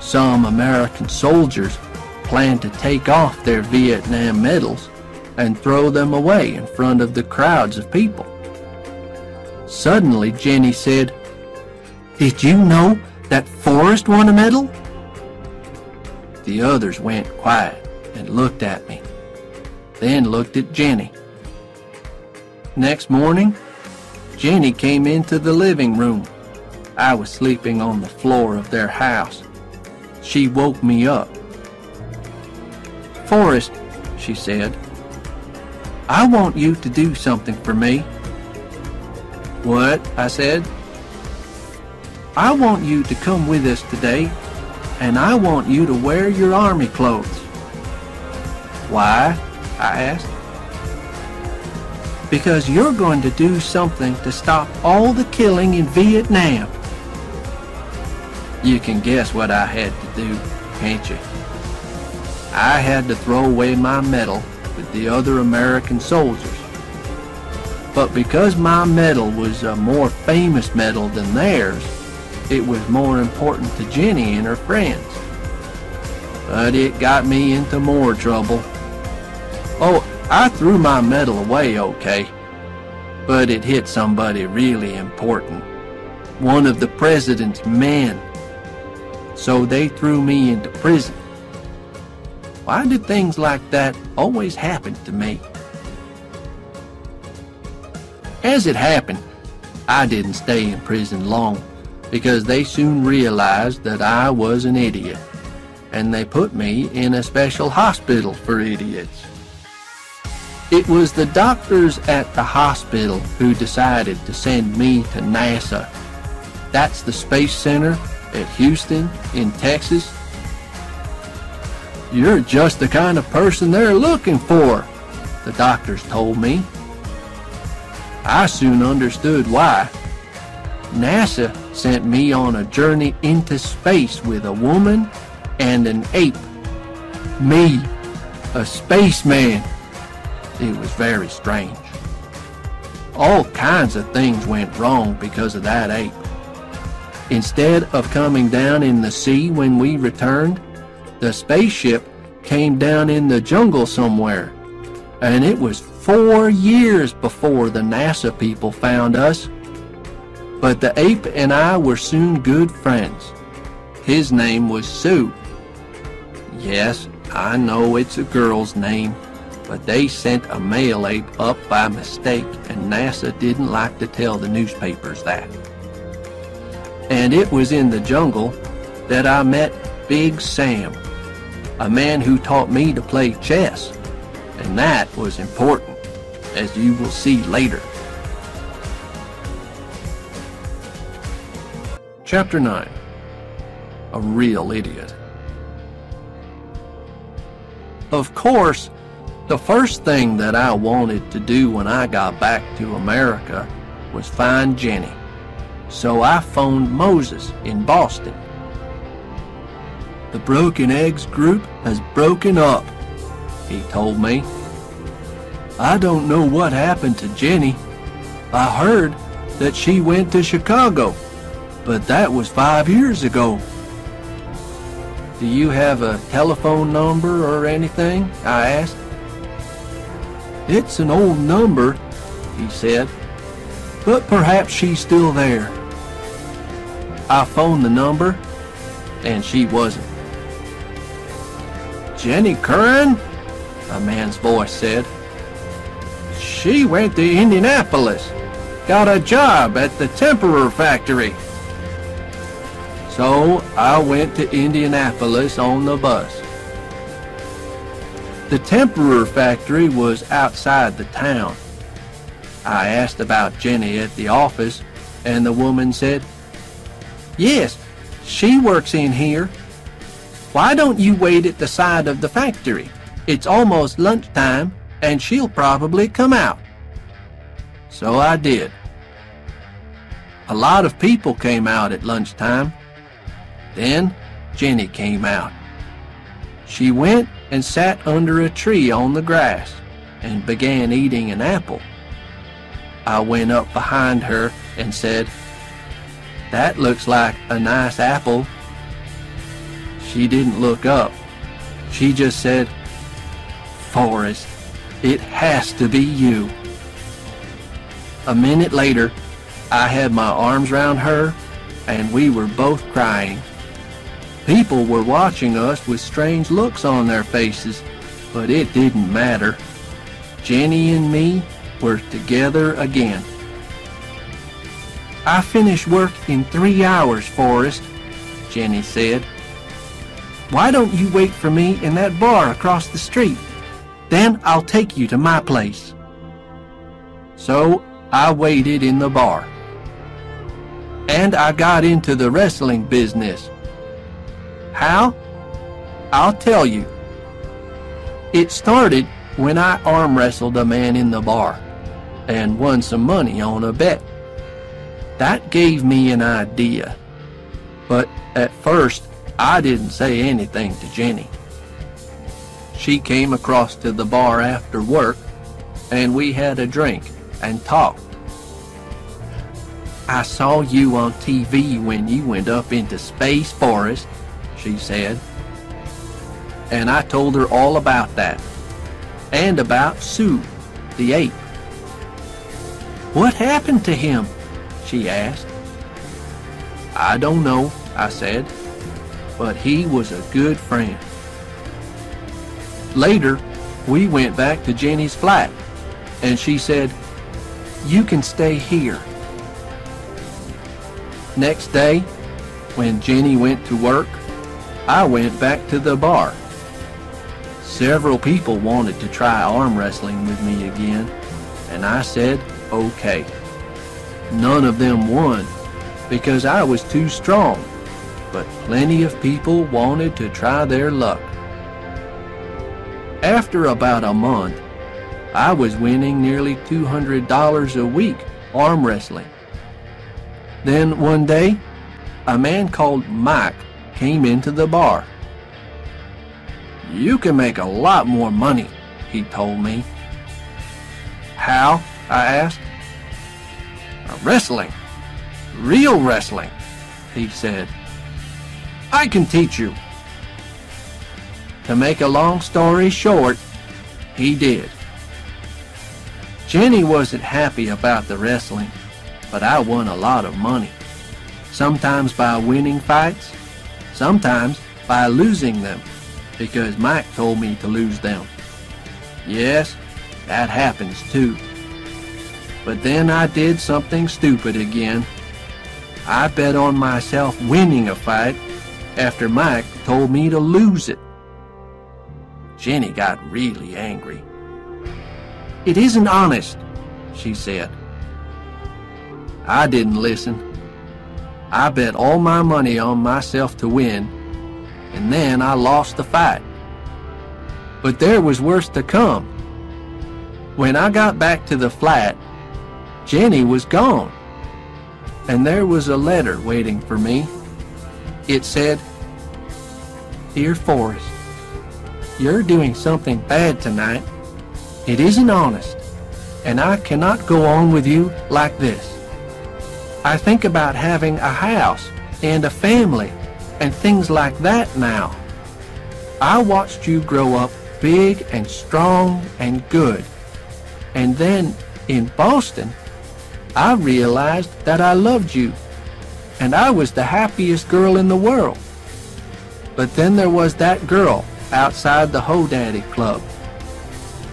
Some American soldiers planned to take off their Vietnam medals and throw them away in front of the crowds of people. Suddenly, Jenny said, Did you know that Forrest won a medal? The others went quiet and looked at me, then looked at Jenny. Next morning, Jenny came into the living room. I was sleeping on the floor of their house. She woke me up. Forrest, she said, I want you to do something for me. What? I said. I want you to come with us today, and I want you to wear your army clothes. Why? I asked because you're going to do something to stop all the killing in Vietnam. You can guess what I had to do, can't you? I had to throw away my medal the other American soldiers. But because my medal was a more famous medal than theirs, it was more important to Jenny and her friends. But it got me into more trouble. Oh, I threw my medal away okay, but it hit somebody really important. One of the president's men. So they threw me into prison. Why did things like that always happen to me? As it happened, I didn't stay in prison long because they soon realized that I was an idiot and they put me in a special hospital for idiots. It was the doctors at the hospital who decided to send me to NASA. That's the Space Center at Houston in Texas. You're just the kind of person they're looking for, the doctors told me. I soon understood why. NASA sent me on a journey into space with a woman and an ape. Me, a spaceman. It was very strange. All kinds of things went wrong because of that ape. Instead of coming down in the sea when we returned, the spaceship came down in the jungle somewhere. And it was four years before the NASA people found us. But the ape and I were soon good friends. His name was Sue. Yes, I know it's a girl's name, but they sent a male ape up by mistake, and NASA didn't like to tell the newspapers that. And it was in the jungle that I met Big Sam, a man who taught me to play chess, and that was important, as you will see later. Chapter 9 A Real Idiot Of course, the first thing that I wanted to do when I got back to America was find Jenny. So I phoned Moses in Boston. The Broken Eggs group has broken up, he told me. I don't know what happened to Jenny. I heard that she went to Chicago, but that was five years ago. Do you have a telephone number or anything? I asked. It's an old number, he said, but perhaps she's still there. I phoned the number, and she wasn't. Jenny Curran? A man's voice said. She went to Indianapolis. Got a job at the Temperer factory. So I went to Indianapolis on the bus. The Temperer factory was outside the town. I asked about Jenny at the office, and the woman said, Yes, she works in here. Why don't you wait at the side of the factory? It's almost lunchtime, and she'll probably come out. So I did. A lot of people came out at lunchtime. Then Jenny came out. She went and sat under a tree on the grass and began eating an apple. I went up behind her and said, That looks like a nice apple. She didn't look up. She just said, Forrest, it has to be you. A minute later, I had my arms round her and we were both crying. People were watching us with strange looks on their faces, but it didn't matter. Jenny and me were together again. I finish work in three hours, Forrest, Jenny said. Why don't you wait for me in that bar across the street? Then I'll take you to my place. So I waited in the bar. And I got into the wrestling business. How? I'll tell you. It started when I arm wrestled a man in the bar and won some money on a bet. That gave me an idea. But at first, I didn't say anything to Jenny. She came across to the bar after work, and we had a drink and talked. I saw you on TV when you went up into Space Forrest, she said. And I told her all about that, and about Sue, the ape. What happened to him? she asked. I don't know, I said, but he was a good friend. Later, we went back to Jenny's flat, and she said, You can stay here. Next day, when Jenny went to work, I went back to the bar. Several people wanted to try arm wrestling with me again, and I said, okay. None of them won because I was too strong, but plenty of people wanted to try their luck. After about a month, I was winning nearly $200 a week arm wrestling. Then one day, a man called Mike came into the bar. You can make a lot more money, he told me. How? I asked. Wrestling. Real wrestling, he said. I can teach you. To make a long story short, he did. Jenny wasn't happy about the wrestling, but I won a lot of money. Sometimes by winning fights, sometimes by losing them, because Mike told me to lose them. Yes, that happens too. But then I did something stupid again. I bet on myself winning a fight after Mike told me to lose it. Jenny got really angry. It isn't honest, she said. I didn't listen. I bet all my money on myself to win, and then I lost the fight. But there was worse to come. When I got back to the flat, Jenny was gone. And there was a letter waiting for me. It said, Dear Forrest, You're doing something bad tonight. It isn't honest, and I cannot go on with you like this. I think about having a house and a family and things like that now. I watched you grow up big and strong and good. And then in Boston, I realized that I loved you and I was the happiest girl in the world. But then there was that girl outside the Ho Daddy Club.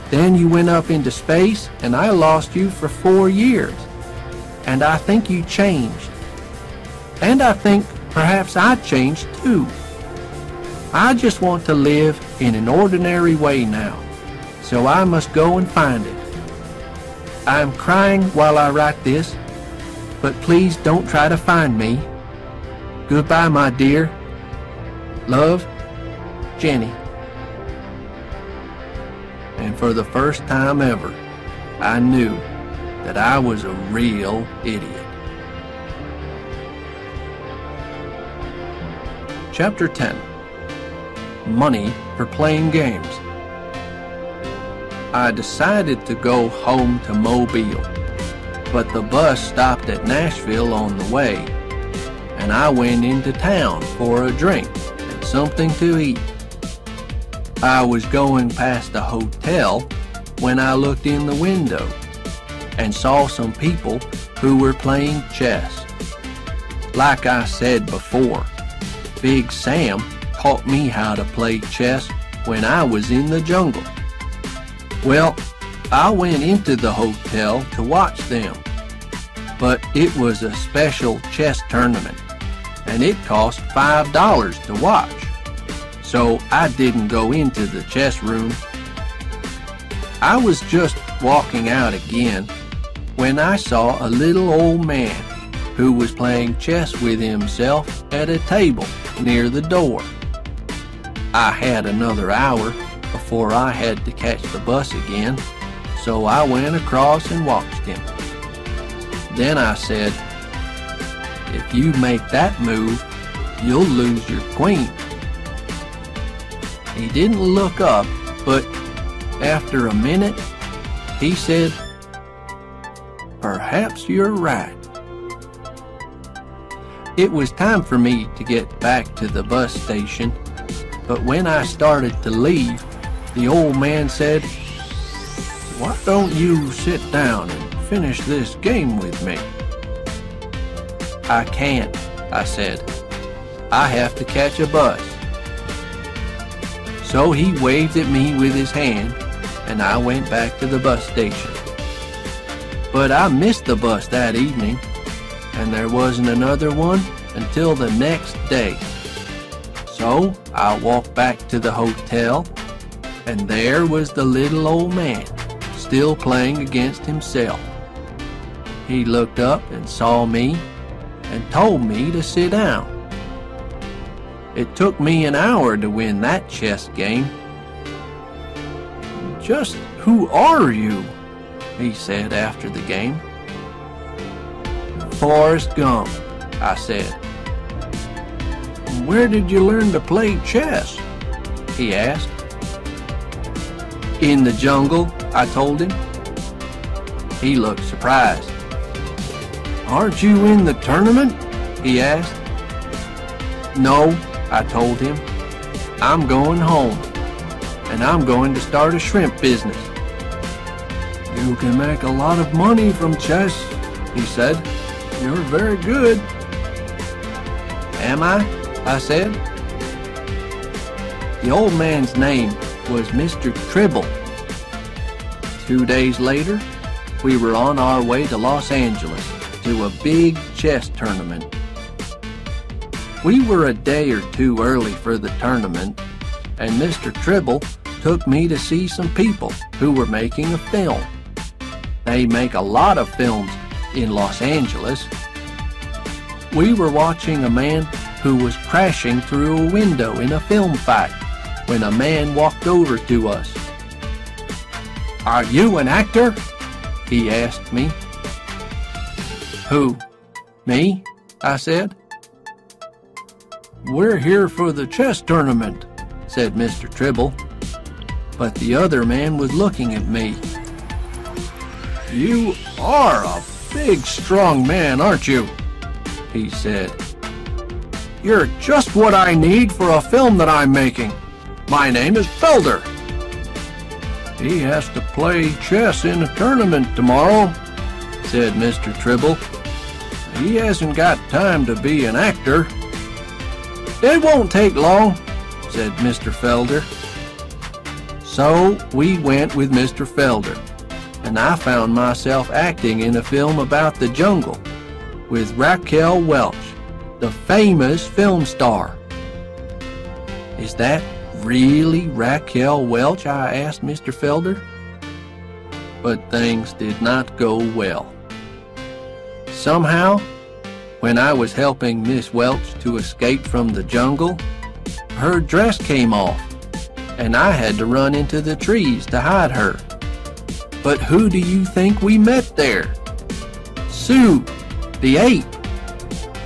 Then you went up into space and I lost you for four years. And I think you changed. And I think perhaps I changed too. I just want to live in an ordinary way now, so I must go and find it. I am crying while I write this, but please don't try to find me. Goodbye, my dear. Love, Jenny. And for the first time ever, I knew that I was a real idiot. Chapter 10 money for playing games. I decided to go home to Mobile, but the bus stopped at Nashville on the way, and I went into town for a drink and something to eat. I was going past a hotel when I looked in the window and saw some people who were playing chess. Like I said before, Big Sam taught me how to play chess when I was in the jungle. Well, I went into the hotel to watch them, but it was a special chess tournament, and it cost $5 to watch. So I didn't go into the chess room. I was just walking out again when I saw a little old man who was playing chess with himself at a table near the door. I had another hour before I had to catch the bus again, so I went across and watched him. Then I said, if you make that move, you'll lose your queen. He didn't look up, but after a minute, he said, Perhaps you're right. It was time for me to get back to the bus station but when I started to leave, the old man said, Why don't you sit down and finish this game with me? I can't, I said. I have to catch a bus. So he waved at me with his hand, and I went back to the bus station. But I missed the bus that evening, and there wasn't another one until the next day. So I walked back to the hotel, and there was the little old man, still playing against himself. He looked up and saw me and told me to sit down. It took me an hour to win that chess game. Just who are you? he said after the game. Forrest Gump, I said. Where did you learn to play chess? he asked. In the jungle, I told him. He looked surprised. Aren't you in the tournament? he asked. No, I told him. I'm going home, and I'm going to start a shrimp business. You can make a lot of money from chess, he said. You're very good. Am I? I said. The old man's name was Mr. Tribble. Two days later, we were on our way to Los Angeles to a big chess tournament. We were a day or two early for the tournament, and Mr. Tribble took me to see some people who were making a film. They make a lot of films in Los Angeles. We were watching a man who was crashing through a window in a film fight when a man walked over to us. Are you an actor? He asked me. Who? Me? I said. We're here for the chess tournament, said Mr. Tribble. but the other man was looking at me. You are a big, strong man, aren't you? He said. You're just what I need for a film that I'm making. My name is Felder. He has to play chess in a tournament tomorrow, said Mr. Tribble. He hasn't got time to be an actor. It won't take long, said Mr. Felder. So we went with Mr. Felder, and I found myself acting in a film about the jungle with Raquel Welch, the famous film star. Is that really Raquel Welch? I asked Mr. Felder. But things did not go well. Somehow, when I was helping Miss Welch to escape from the jungle, her dress came off, and I had to run into the trees to hide her. But who do you think we met there? Sue, the ape.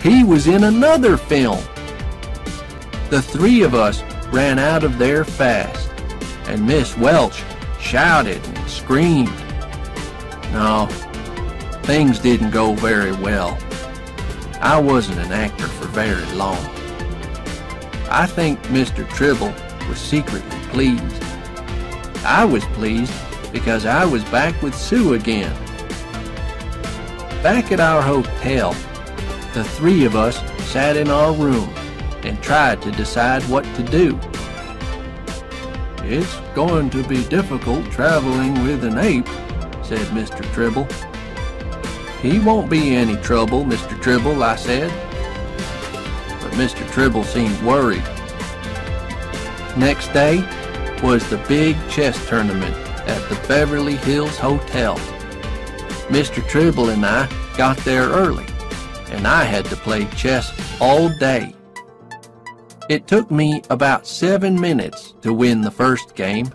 He was in another film. The three of us ran out of there fast, and Miss Welch shouted and screamed. No, things didn't go very well. I wasn't an actor for very long. I think Mr. Tribble was secretly pleased. I was pleased because I was back with Sue again. Back at our hotel, the three of us sat in our room and tried to decide what to do. It's going to be difficult traveling with an ape, said Mr. Tribble. He won't be any trouble, Mr. Tribble, I said. But Mr. Tribble seemed worried. Next day was the big chess tournament at the Beverly Hills Hotel. Mr. Tribble and I got there early, and I had to play chess all day. It took me about seven minutes to win the first game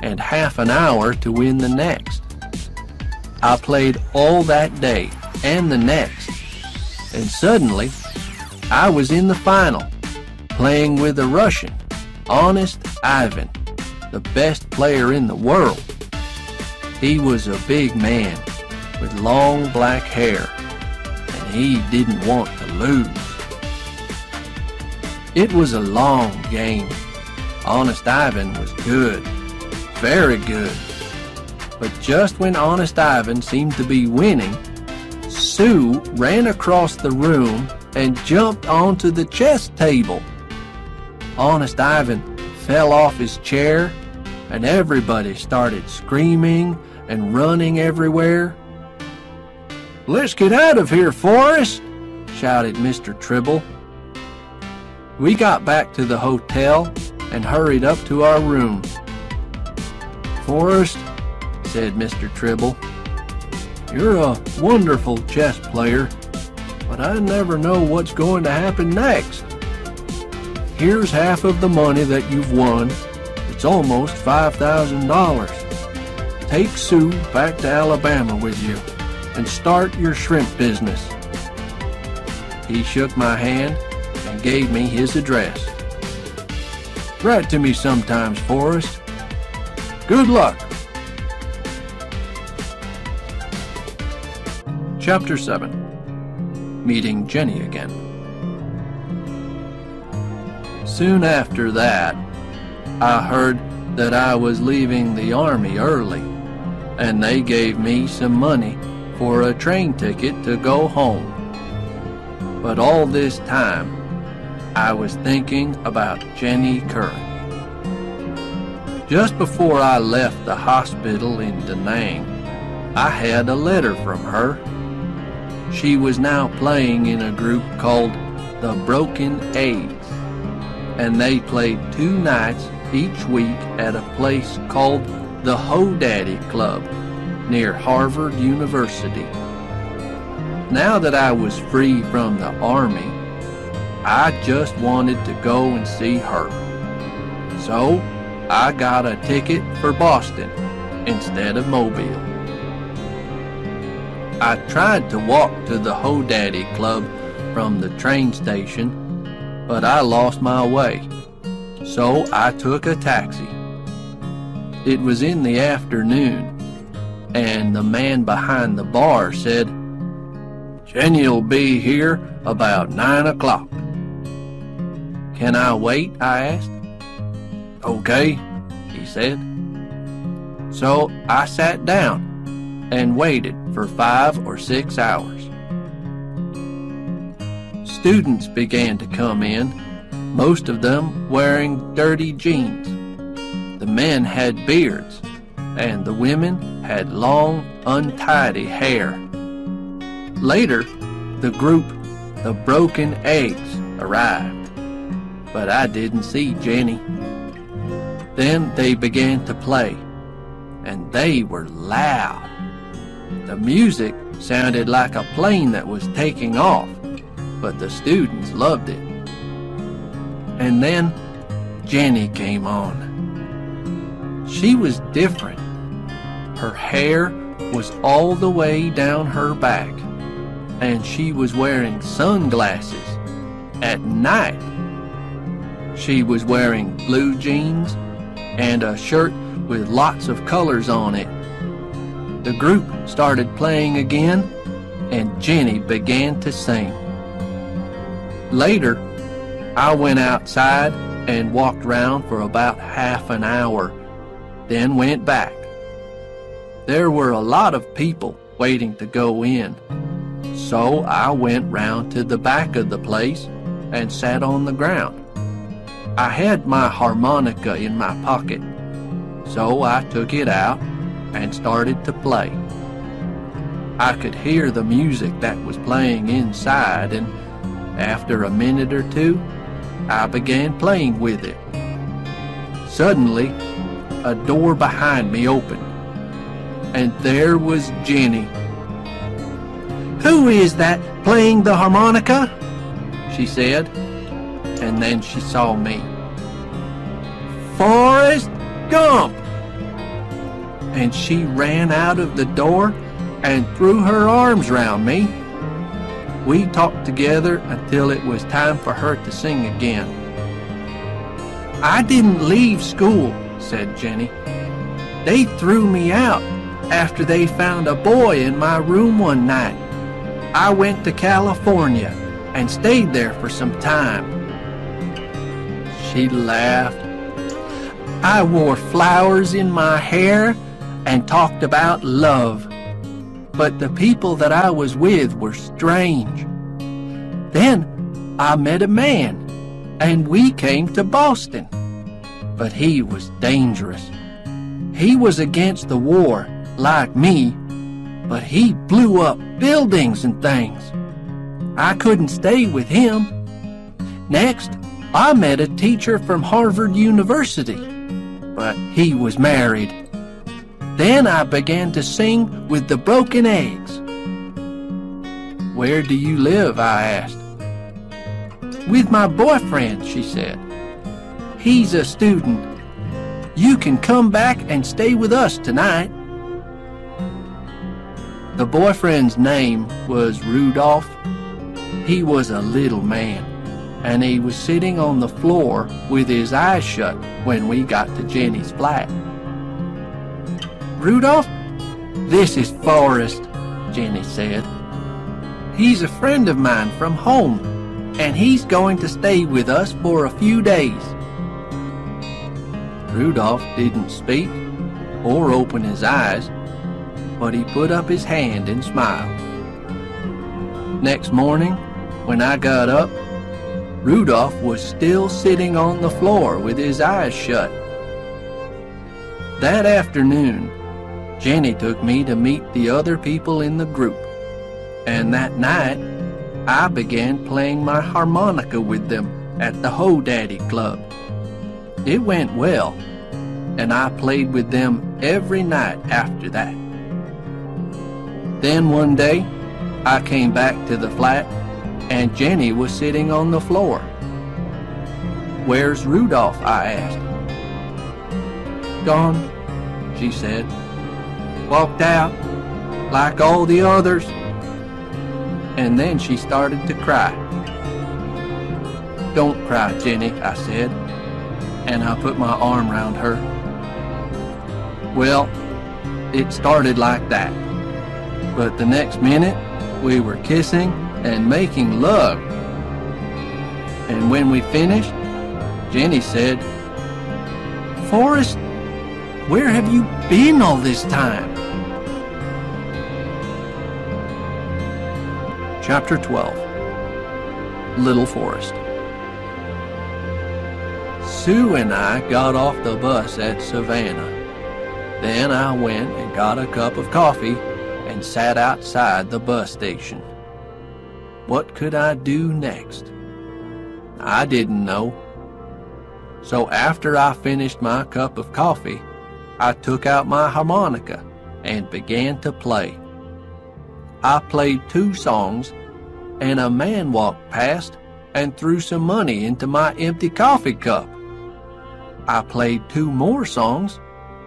and half an hour to win the next. I played all that day and the next, and suddenly I was in the final, playing with a Russian, Honest Ivan, the best player in the world. He was a big man with long black hair, and he didn't want to lose. It was a long game. Honest Ivan was good, very good. But just when Honest Ivan seemed to be winning, Sue ran across the room and jumped onto the chess table. Honest Ivan fell off his chair, and everybody started screaming and running everywhere. Let's get out of here, Forrest, shouted Mr. Tribble. We got back to the hotel and hurried up to our room. Forrest, said Mr. Tribble, you're a wonderful chess player, but I never know what's going to happen next. Here's half of the money that you've won. It's almost $5,000. Take Sue back to Alabama with you and start your shrimp business. He shook my hand gave me his address. Write to me sometimes, Forrest. Good luck. Chapter 7 Meeting Jenny Again. Soon after that, I heard that I was leaving the Army early, and they gave me some money for a train ticket to go home. But all this time, I was thinking about Jenny Curran. Just before I left the hospital in Da Nang, I had a letter from her. She was now playing in a group called the Broken Eggs, and they played two nights each week at a place called the Ho-Daddy Club near Harvard University. Now that I was free from the Army, I just wanted to go and see her. So I got a ticket for Boston instead of Mobile. I tried to walk to the Ho-Daddy Club from the train station, but I lost my way. So I took a taxi. It was in the afternoon, and the man behind the bar said, Jenny'll be here about nine o'clock. Can I wait? I asked. Okay, he said. So I sat down and waited for five or six hours. Students began to come in, most of them wearing dirty jeans. The men had beards, and the women had long, untidy hair. Later, the group, the Broken Eggs, arrived, but I didn't see Jenny. Then they began to play, and they were loud. The music sounded like a plane that was taking off, but the students loved it. And then Jenny came on. She was different. Her hair was all the way down her back, and she was wearing sunglasses at night. She was wearing blue jeans and a shirt with lots of colors on it. The group started playing again, and Jenny began to sing. Later, I went outside and walked around for about half an hour, then went back. There were a lot of people waiting to go in, so I went round to the back of the place and sat on the ground. I had my harmonica in my pocket, so I took it out and started to play. I could hear the music that was playing inside, and after a minute or two, I began playing with it. Suddenly, a door behind me opened, and there was Jenny. Who is that playing the harmonica? She said, and then she saw me. Forrest Gump! And she ran out of the door and threw her arms round me. We talked together until it was time for her to sing again. I didn't leave school, said Jenny. They threw me out after they found a boy in my room one night. I went to California and stayed there for some time. She laughed. I wore flowers in my hair and talked about love. But the people that I was with were strange. Then I met a man, and we came to Boston. But he was dangerous. He was against the war, like me, but he blew up buildings and things. I couldn't stay with him. Next, I met a teacher from Harvard University, but he was married. Then I began to sing with the broken eggs. Where do you live? I asked. With my boyfriend, she said. He's a student. You can come back and stay with us tonight. The boyfriend's name was Rudolph. He was a little man, and he was sitting on the floor with his eyes shut when we got to Jenny's flat. Rudolph, this is Forrest, Jenny said. He's a friend of mine from home, and he's going to stay with us for a few days. Rudolph didn't speak or open his eyes, but he put up his hand and smiled. Next morning, when I got up, Rudolph was still sitting on the floor with his eyes shut. That afternoon, Jenny took me to meet the other people in the group, and that night, I began playing my harmonica with them at the Ho Daddy Club. It went well, and I played with them every night after that. Then one day, I came back to the flat, and Jenny was sitting on the floor. Where's Rudolph? I asked. Gone, she said. Walked out, like all the others. And then she started to cry. Don't cry, Jenny, I said, and I put my arm round her. Well, it started like that. But the next minute, we were kissing and making love. And when we finished, Jenny said, Forrest, where have you been all this time? Chapter 12 Little Forrest Sue and I got off the bus at Savannah. Then I went and got a cup of coffee and sat outside the bus station. What could I do next? I didn't know. So after I finished my cup of coffee, I took out my harmonica and began to play. I played two songs, and a man walked past and threw some money into my empty coffee cup. I played two more songs,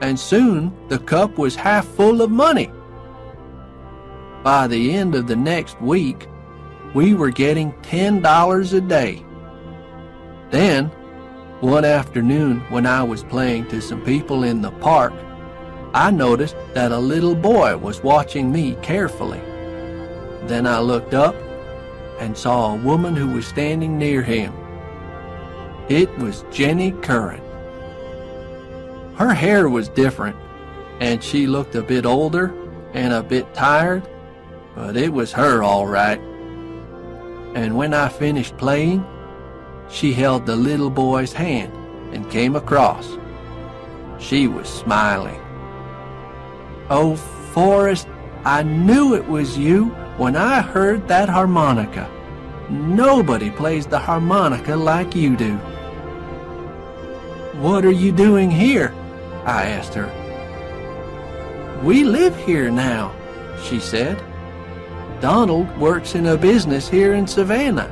and soon the cup was half full of money. By the end of the next week, we were getting $10 a day. Then, one afternoon when I was playing to some people in the park, I noticed that a little boy was watching me carefully. Then I looked up and saw a woman who was standing near him. It was Jenny Curran. Her hair was different, and she looked a bit older and a bit tired, but it was her all right. And when I finished playing, she held the little boy's hand and came across. She was smiling. Oh, Forrest, I knew it was you when I heard that harmonica. Nobody plays the harmonica like you do. What are you doing here? I asked her. We live here now, she said. Donald works in a business here in Savannah.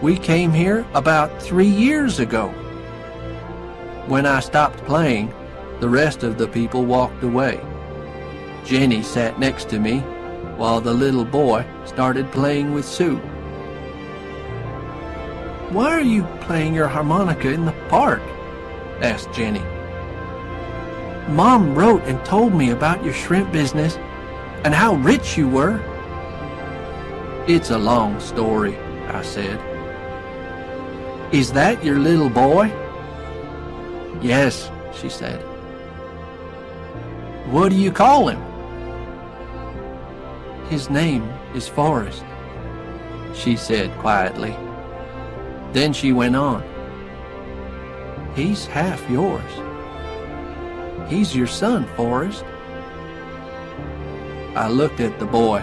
We came here about three years ago. When I stopped playing, the rest of the people walked away. Jenny sat next to me while the little boy started playing with Sue. Why are you playing your harmonica in the park? asked Jenny. Mom wrote and told me about your shrimp business and how rich you were. It's a long story, I said. Is that your little boy? Yes, she said. What do you call him? His name is Forrest, she said quietly. Then she went on. He's half yours. He's your son, Forrest. I looked at the boy,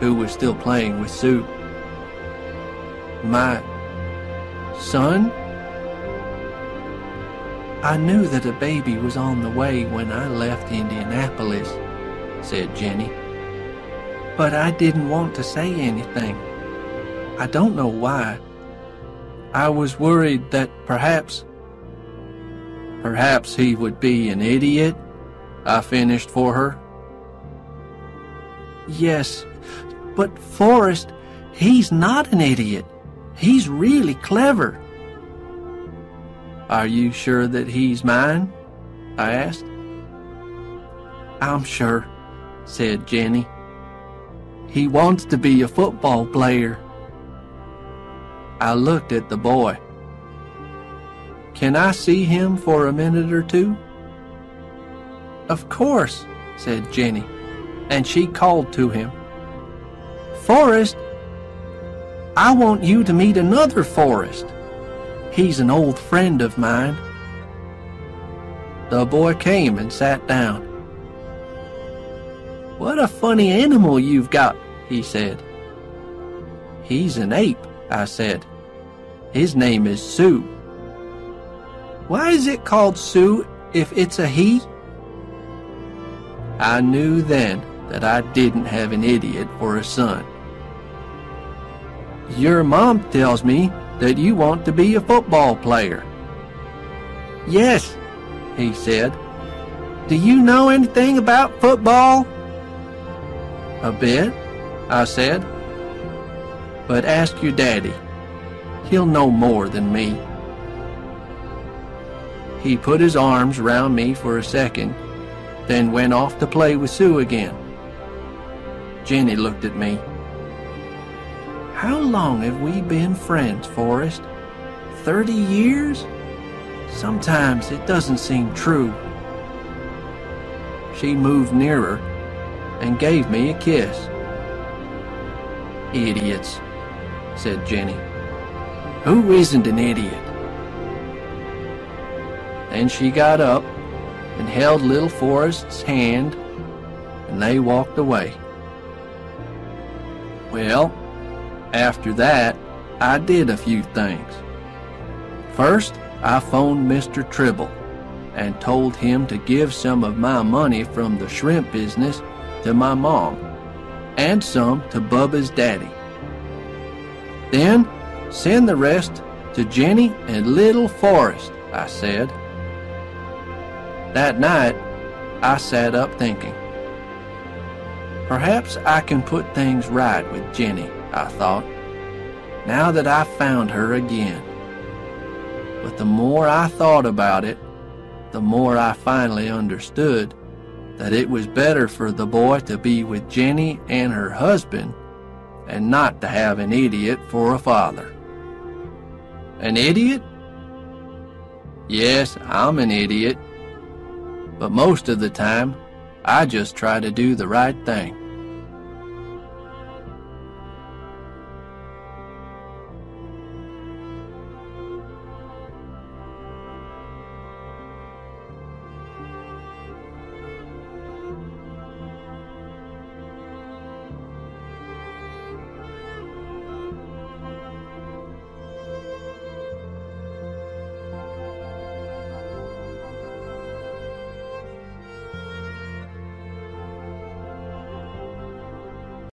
who was still playing with Sue. My son? I knew that a baby was on the way when I left Indianapolis, said Jenny. But I didn't want to say anything. I don't know why. I was worried that perhaps Perhaps he would be an idiot, I finished for her. Yes, but Forrest, he's not an idiot. He's really clever. Are you sure that he's mine? I asked. I'm sure, said Jenny. He wants to be a football player. I looked at the boy. Can I see him for a minute or two? Of course, said Jenny, and she called to him. Forrest, I want you to meet another Forrest. He's an old friend of mine. The boy came and sat down. What a funny animal you've got, he said. He's an ape, I said. His name is Sue. Why is it called Sue if it's a he? I knew then that I didn't have an idiot for a son. Your mom tells me that you want to be a football player. Yes, he said. Do you know anything about football? A bit, I said. But ask your daddy. He'll know more than me. He put his arms round me for a second, then went off to play with Sue again. Jenny looked at me. How long have we been friends, Forrest? Thirty years? Sometimes it doesn't seem true. She moved nearer and gave me a kiss. Idiots, said Jenny. Who isn't an idiot? Then she got up and held little Forrest's hand, and they walked away. Well, after that, I did a few things. First, I phoned Mr. Tribble and told him to give some of my money from the shrimp business to my mom and some to Bubba's daddy. Then send the rest to Jenny and little Forrest, I said. That night, I sat up thinking. Perhaps I can put things right with Jenny, I thought, now that I've found her again. But the more I thought about it, the more I finally understood that it was better for the boy to be with Jenny and her husband and not to have an idiot for a father. An idiot? Yes, I'm an idiot. But most of the time, I just try to do the right thing.